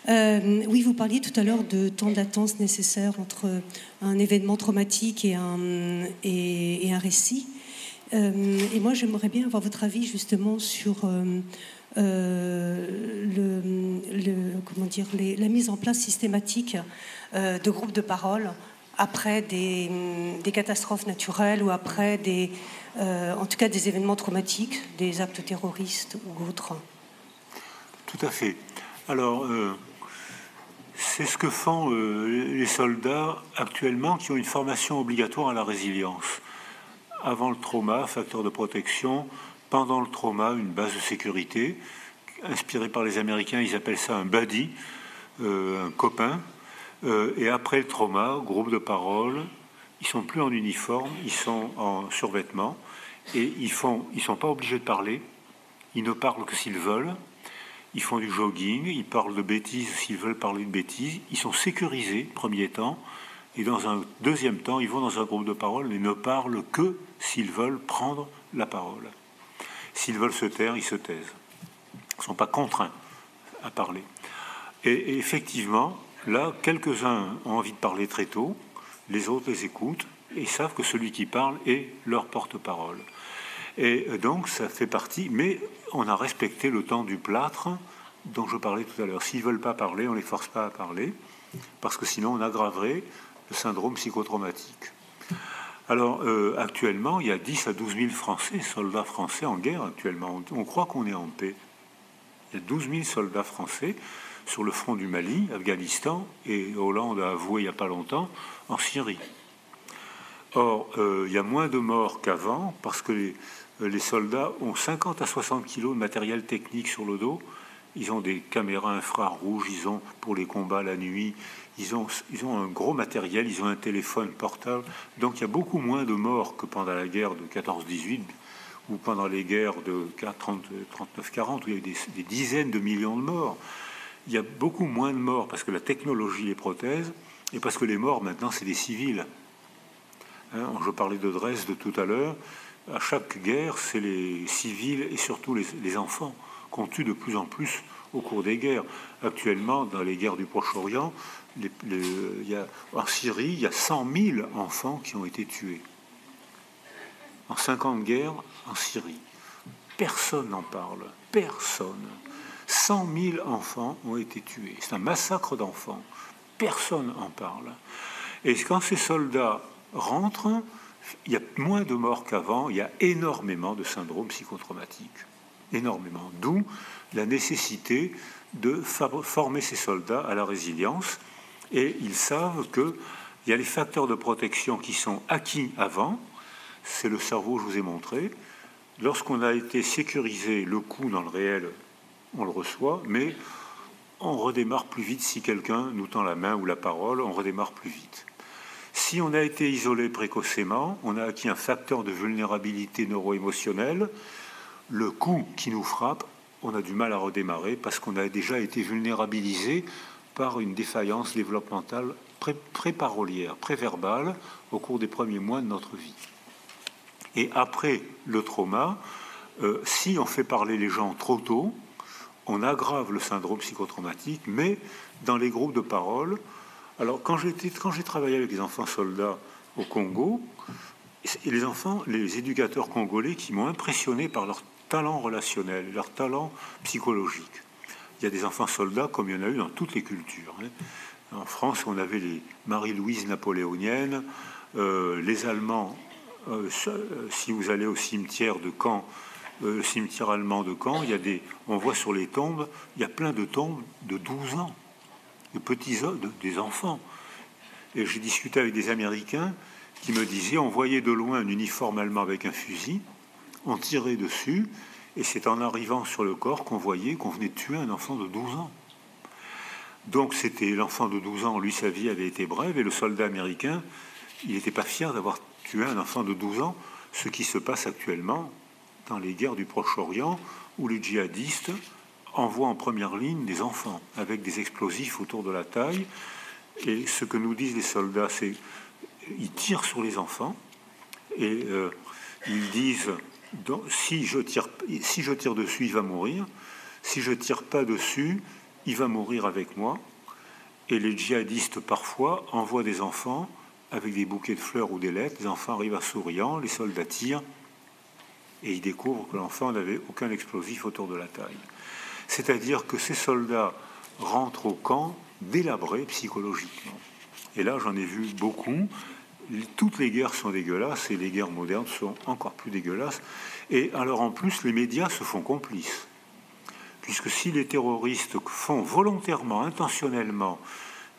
Euh, oui, vous parliez tout à l'heure de temps de latence nécessaire entre un événement traumatique et un, et, un récit. Euh, et moi, j'aimerais bien avoir votre avis justement sur euh, le, comment dire, la mise en place systématique de groupes de parole après des, catastrophes naturelles ou après des, en tout cas des événements traumatiques, des actes terroristes ou autres. Tout à fait. Alors, euh, c'est ce que font euh, les soldats actuellement qui ont une formation obligatoire à la résilience. Avant le trauma, facteur de protection. Pendant le trauma, une base de sécurité. Inspiré par les Américains, ils appellent ça un buddy, euh, un copain. et après le trauma, groupe de parole. Ils sont plus en uniforme, ils sont en survêtement et ils font, ils sont pas obligés de parler. Ils ne parlent que s'ils veulent ils font du jogging, ils parlent de bêtises s'ils veulent parler de bêtises, ils sont sécurisés, premier temps, et dans un deuxième temps, ils vont dans un groupe de parole et ne parlent que s'ils veulent prendre la parole. S'ils veulent se taire, ils se taisent. Ils ne sont pas contraints à parler. Et, effectivement, là, quelques-uns ont envie de parler très tôt, les autres les écoutent et savent que celui qui parle est leur porte-parole. Et donc, ça fait partie, mais on a respecté le temps du plâtre dont je parlais tout à l'heure. S'ils ne veulent pas parler, on ne les force pas à parler, parce que sinon on aggraverait le syndrome psychotraumatique. Alors, euh, actuellement, il y a 10 à 12 000 Français, soldats français en guerre actuellement. On, croit qu'on est en paix. Il y a 12 000 soldats français sur le front du Mali, Afghanistan, et Hollande a avoué il n'y a pas longtemps, en Syrie. Or, euh, il y a moins de morts qu'avant, parce que les, euh, les soldats ont 50 à 60 kilos de matériel technique sur le dos. Ils ont des caméras infrarouges, ils ont pour les combats la nuit, ils ont, un gros matériel, ils ont un téléphone portable. Donc il y a beaucoup moins de morts que pendant la guerre de 14-18 ou pendant les guerres de 39-40 où il y a eu des, dizaines de millions de morts. Il y a beaucoup moins de morts parce que la technologie les protège et parce que les morts maintenant c'est des civils. Hein, je parlais de Dresde tout à l'heure à chaque guerre, c'est les civils et surtout les, enfants qu'on tue de plus en plus au cours des guerres. Actuellement, dans les guerres du Proche-Orient, en Syrie, il y a 100 000 enfants qui ont été tués. En 50 guerres, en Syrie. Personne n'en parle. Personne. 100 000 enfants ont été tués. C'est un massacre d'enfants. Personne n'en parle. Et quand ces soldats rentrent, il y a moins de morts qu'avant, il y a énormément de syndromes psychotraumatiques. Énormément. D'où la nécessité de former ces soldats à la résilience. Et ils savent qu'il y a les facteurs de protection qui sont acquis avant. C'est le cerveau, je vous ai montré. Lorsqu'on a été sécurisé, le coup dans le réel, on le reçoit, mais on redémarre plus vite si quelqu'un nous tend la main ou la parole, on redémarre plus vite. Si on a été isolé précocement, on a acquis un facteur de vulnérabilité neuro-émotionnelle. Le coup qui nous frappe, on a du mal à redémarrer parce qu'on a déjà été vulnérabilisé par une défaillance développementale pré-parolière, pré-verbale au cours des premiers mois de notre vie. Et après le trauma, euh, si on fait parler les gens trop tôt, on aggrave le syndrome psychotraumatique, mais dans les groupes de parole, alors, quand j'ai travaillé avec les enfants soldats au Congo, les enfants, les éducateurs congolais qui m'ont impressionné par leur talent relationnel, leur talent psychologique. Il y a des enfants soldats comme il y en a eu dans toutes les cultures. Hein. En France, on avait les Marie-Louise napoléoniennes, euh, les Allemands. Euh, si vous allez au cimetière de Caen, euh, cimetière allemand de Caen, il y a des, on voit sur les tombes, il y a plein de tombes de 12 ans de petits hommes, des enfants. Et j'ai discuté avec des Américains qui me disaient on voyait de loin un uniforme allemand avec un fusil, on tirait dessus, et c'est en arrivant sur le corps qu'on voyait qu'on venait de tuer un enfant de 12 ans. Donc c'était l'enfant de 12 ans, lui sa vie avait été brève, et le soldat américain, il n'était pas fier d'avoir tué un enfant de 12 ans, ce qui se passe actuellement dans les guerres du Proche-Orient, où les djihadistes envoie en première ligne des enfants avec des explosifs autour de la taille. Et ce que nous disent les soldats, c'est ils tirent sur les enfants et euh, ils disent Si je, tire, si je tire dessus, il va mourir. Si je tire pas dessus, il va mourir avec moi. Et les djihadistes, parfois, envoient des enfants avec des bouquets de fleurs ou des lettres. Les enfants arrivent à souriant, les soldats tirent, et ils découvrent que l'enfant n'avait aucun explosif autour de la taille. C'est-à-dire que ces soldats rentrent au camp délabrés psychologiquement. Et là, j'en ai vu beaucoup. Toutes les guerres sont dégueulasses et les guerres modernes sont encore plus dégueulasses. Et alors en plus, les médias se font complices. Puisque si les terroristes font volontairement, intentionnellement,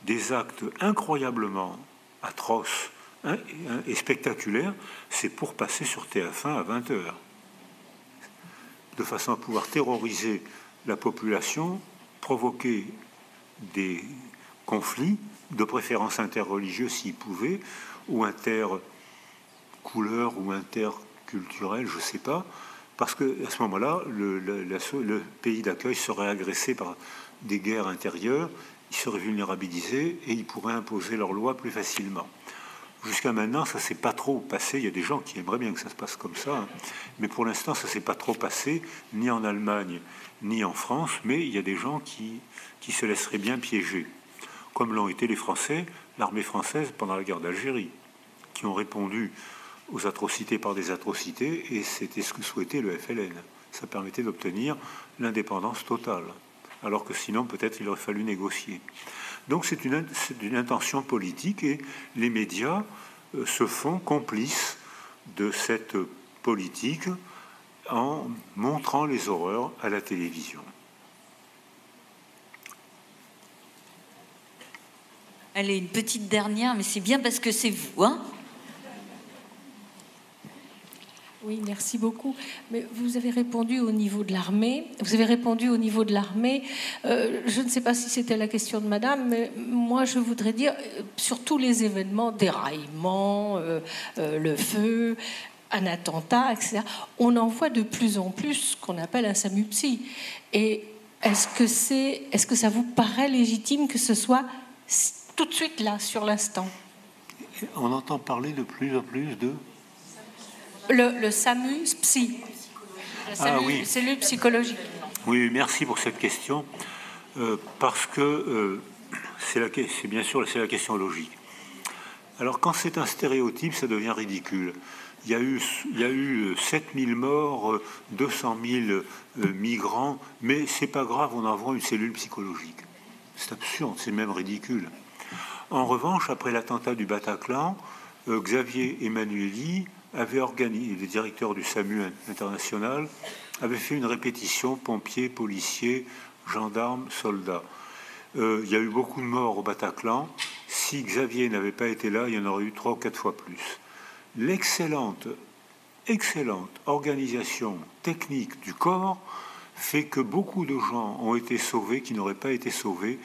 des actes incroyablement atroces et spectaculaires, c'est pour passer sur TF1 à 20h. De façon à pouvoir terroriser la population, provoquer des conflits, de préférence interreligieux s'ils pouvaient, ou intercouleurs ou interculturels, je ne sais pas, parce que à ce moment-là, le, pays d'accueil serait agressé par des guerres intérieures, ils seraient vulnérabilisés et ils pourraient imposer leurs lois plus facilement. Jusqu'à maintenant, ça s'est pas trop passé. Il y a des gens qui aimeraient bien que ça se passe comme ça, hein. mais pour l'instant, ça s'est pas trop passé, ni en Allemagne, ni en France. Mais il y a des gens qui se laisseraient bien piéger, comme l'ont été les Français, l'armée française pendant la guerre d'Algérie, qui ont répondu aux atrocités par des atrocités, et c'était ce que souhaitait le FLN. Ça permettait d'obtenir l'indépendance totale, alors que sinon peut-être il aurait fallu négocier. Donc c'est une, intention politique et les médias euh, se font complices de cette politique en montrant les horreurs à la télévision. Allez, une petite dernière, mais c'est bien parce que c'est vous. Hein oui, merci beaucoup. Mais vous avez répondu au niveau de l'armée. Vous avez répondu au niveau de l'armée. Euh, je ne sais pas si c'était la question de Madame, mais moi je voudrais dire euh, sur tous les événements, déraillement, euh, le feu, un attentat, etc. On en voit de plus en plus ce qu'on appelle un SAMUPSI. Et est-ce que est-ce que ça vous paraît légitime que ce soit tout de suite là, sur l'instant On entend parler de plus en plus de le, le SAMU psy. ah, oui. cellule psychologique. Oui, merci pour cette question. Euh, parce que euh, c'est bien sûr c'est la question logique. Alors quand c'est un stéréotype, ça devient ridicule. Il y a eu, il y a eu 7000 morts, 200 000 euh, migrants, mais c'est pas grave, on envoie une cellule psychologique. C'est absurde, c'est même ridicule. En revanche, après l'attentat du Bataclan, Xavier Emmanueli avait organisé, le directeur du SAMU international, avait fait une répétition pompiers, policiers, gendarmes, soldats. Euh, il y a eu beaucoup de morts au Bataclan. Si Xavier n'avait pas été là, il y en aurait eu trois ou quatre fois plus. L'excellente, excellente organisation technique du corps fait que beaucoup de gens ont été sauvés qui n'auraient pas été sauvés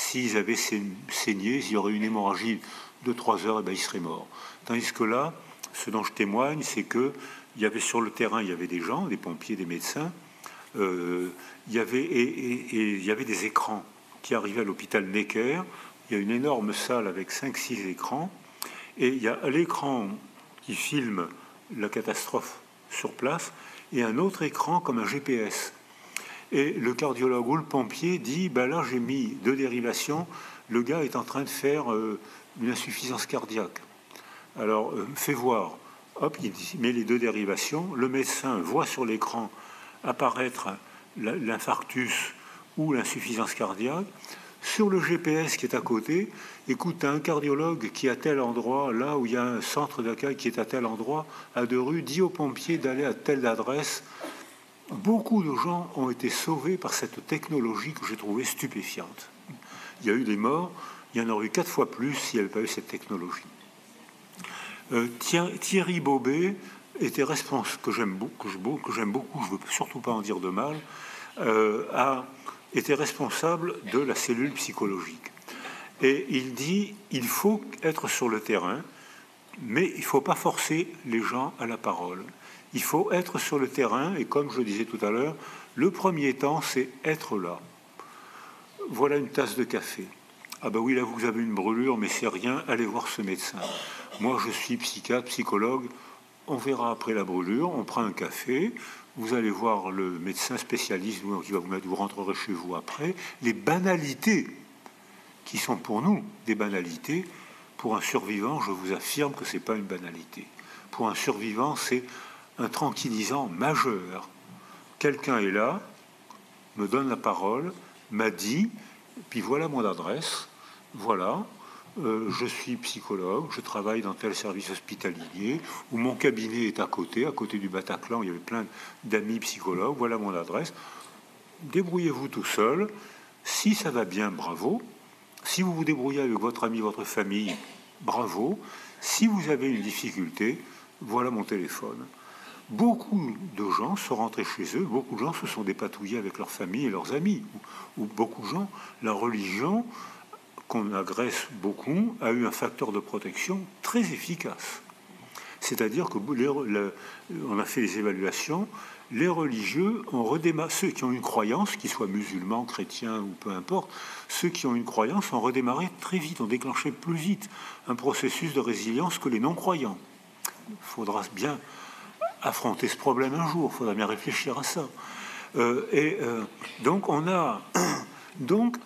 s'ils avaient saigné, s'il y aurait une hémorragie de trois heures, et eh bien, ils seraient morts. Tandis que là, ce dont je témoigne, c'est que il y avait sur le terrain, il y avait des gens, des pompiers, des médecins. Euh, il y avait et, il y avait des écrans qui arrivaient à l'hôpital Necker. Il y a une énorme salle avec 5-6 écrans. Et il y a l'écran qui filme la catastrophe sur place et un autre écran comme un GPS. Et le cardiologue ou le pompier dit ben là, j'ai mis deux dérivations. Le gars est en train de faire euh, une insuffisance cardiaque. Alors, euh, fais voir. Hop, il met les deux dérivations. Le médecin voit sur l'écran apparaître l'infarctus ou l'insuffisance cardiaque. Sur le GPS qui est à côté, écoute, un cardiologue qui est à tel endroit, là où il y a un centre d'accueil qui est à tel endroit, à deux rues, dit aux pompiers d'aller à telle adresse. Beaucoup de gens ont été sauvés par cette technologie que j'ai trouvée stupéfiante. Il y a eu des morts, il y en aurait eu quatre fois plus s'il n'y avait pas eu cette technologie. Euh, Thierry Bobet était que j'aime beaucoup, que j'aime beaucoup, je veux surtout pas en dire de mal, euh, a été responsable de la cellule psychologique. Et il dit, il faut être sur le terrain, mais il faut pas forcer les gens à la parole. Il faut être sur le terrain, et comme je disais tout à l'heure, le premier temps, c'est être là. Voilà une tasse de café. Ah ben oui, là vous avez une brûlure, mais c'est rien, allez voir ce médecin. Moi, je suis psychiatre, psychologue. on verra après la brûlure, on prend un café, vous allez voir le médecin spécialiste qui va vous mettre, vous rentrerez chez vous après. Les banalités qui sont pour nous des banalités, pour un survivant, je vous affirme que ce n'est pas une banalité. Pour un survivant, c'est un tranquillisant majeur. Quelqu'un est là, me donne la parole, m'a dit, puis voilà mon adresse, voilà, euh, je suis psychologue, je travaille dans tel service hospitalier, où mon cabinet est à côté, à côté du Bataclan, il y avait plein d'amis psychologues, voilà mon adresse. Débrouillez-vous tout seul. Si ça va bien, bravo. Si vous vous débrouillez avec votre ami, votre famille, bravo. Si vous avez une difficulté, voilà mon téléphone. Beaucoup de gens sont rentrés chez eux, beaucoup de gens se sont dépatouillés avec leur famille et leurs amis, ou, beaucoup de gens, la religion qu'on agresse beaucoup a eu un facteur de protection très efficace. C'est-à-dire que on a fait des évaluations, les religieux ont redémarré, ceux qui ont une croyance, qu'ils soient musulmans, chrétiens ou peu importe, ceux qui ont une croyance ont redémarré très vite, ont déclenché plus vite un processus de résilience que les non-croyants. Il faudra bien affronter ce problème un jour, il faudra bien réfléchir à ça. Euh, et euh, donc on a [COUGHS] donc,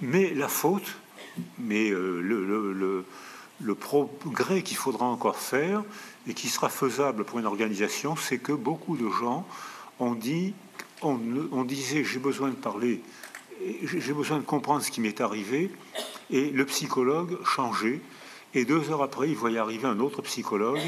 mais la faute, mais euh, le, le, progrès qu'il faudra encore faire et qui sera faisable pour une organisation, c'est que beaucoup de gens ont dit, on, on disait j'ai besoin de parler, j'ai besoin de comprendre ce qui m'est arrivé, et le psychologue changeait, et deux heures après, il voyait arriver un autre psychologue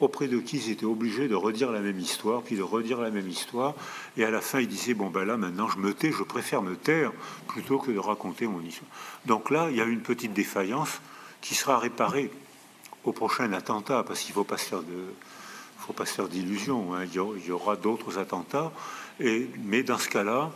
auprès de qui ils étaient obligés de redire la même histoire, puis de redire la même histoire. Et à la fin, il disait, bon ben là, maintenant, je me tais, je préfère me taire plutôt que de raconter mon histoire. Donc là, il y a une petite défaillance qui sera réparée au prochain attentat, parce qu'il ne faut pas se faire de faut pas faire d'illusions. Hein. Il y aura d'autres attentats. Et, mais dans ce cas-là,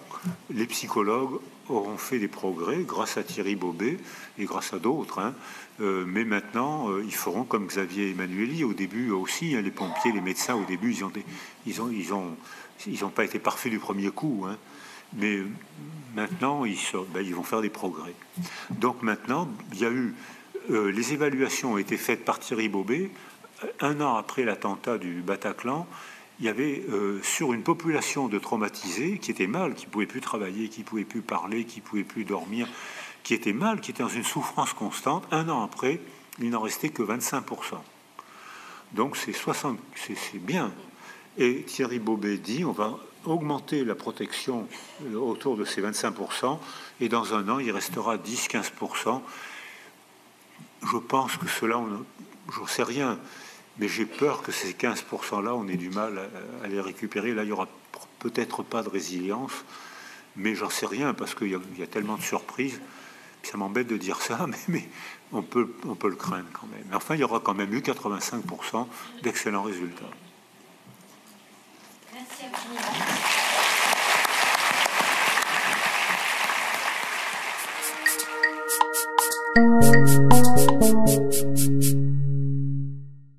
les psychologues auront fait des progrès grâce à Thierry Bobet et grâce à d'autres. Hein. Euh, mais maintenant, euh, ils feront comme Xavier Emmanueli. Au début aussi, hein, les pompiers, les médecins, au début, ils ont, ils ont, ils ont, ils ont pas été parfaits du premier coup. Hein. Mais maintenant, ils, ben, ils vont faire des progrès. Donc maintenant, il y a eu euh, les évaluations ont été faites par Thierry Bobet. Un an après l'attentat du Bataclan, il y avait sur une population de traumatisés qui étaient mal, qui ne pouvaient plus travailler, qui ne pouvaient plus parler, qui ne pouvaient plus dormir, qui était mal, qui était dans une souffrance constante, un an après, il n'en restait que 25%. Donc c'est 60, c'est bien. Et Thierry Bobet dit on va augmenter la protection euh, autour de ces 25%, et dans un an, il restera 10-15%. Je pense que cela, je ne sais rien, mais j'ai peur que ces 15%-là, on ait du mal à, les récupérer. Là, il n'y aura peut-être pas de résilience, mais j'en sais rien, parce qu'il y, a tellement de surprises. Ça m'embête de dire ça, [LAUGHS] mais, on, peut, le craindre quand même. Mais enfin, il y aura quand même eu 85% d'excellents résultats. Merci infiniment.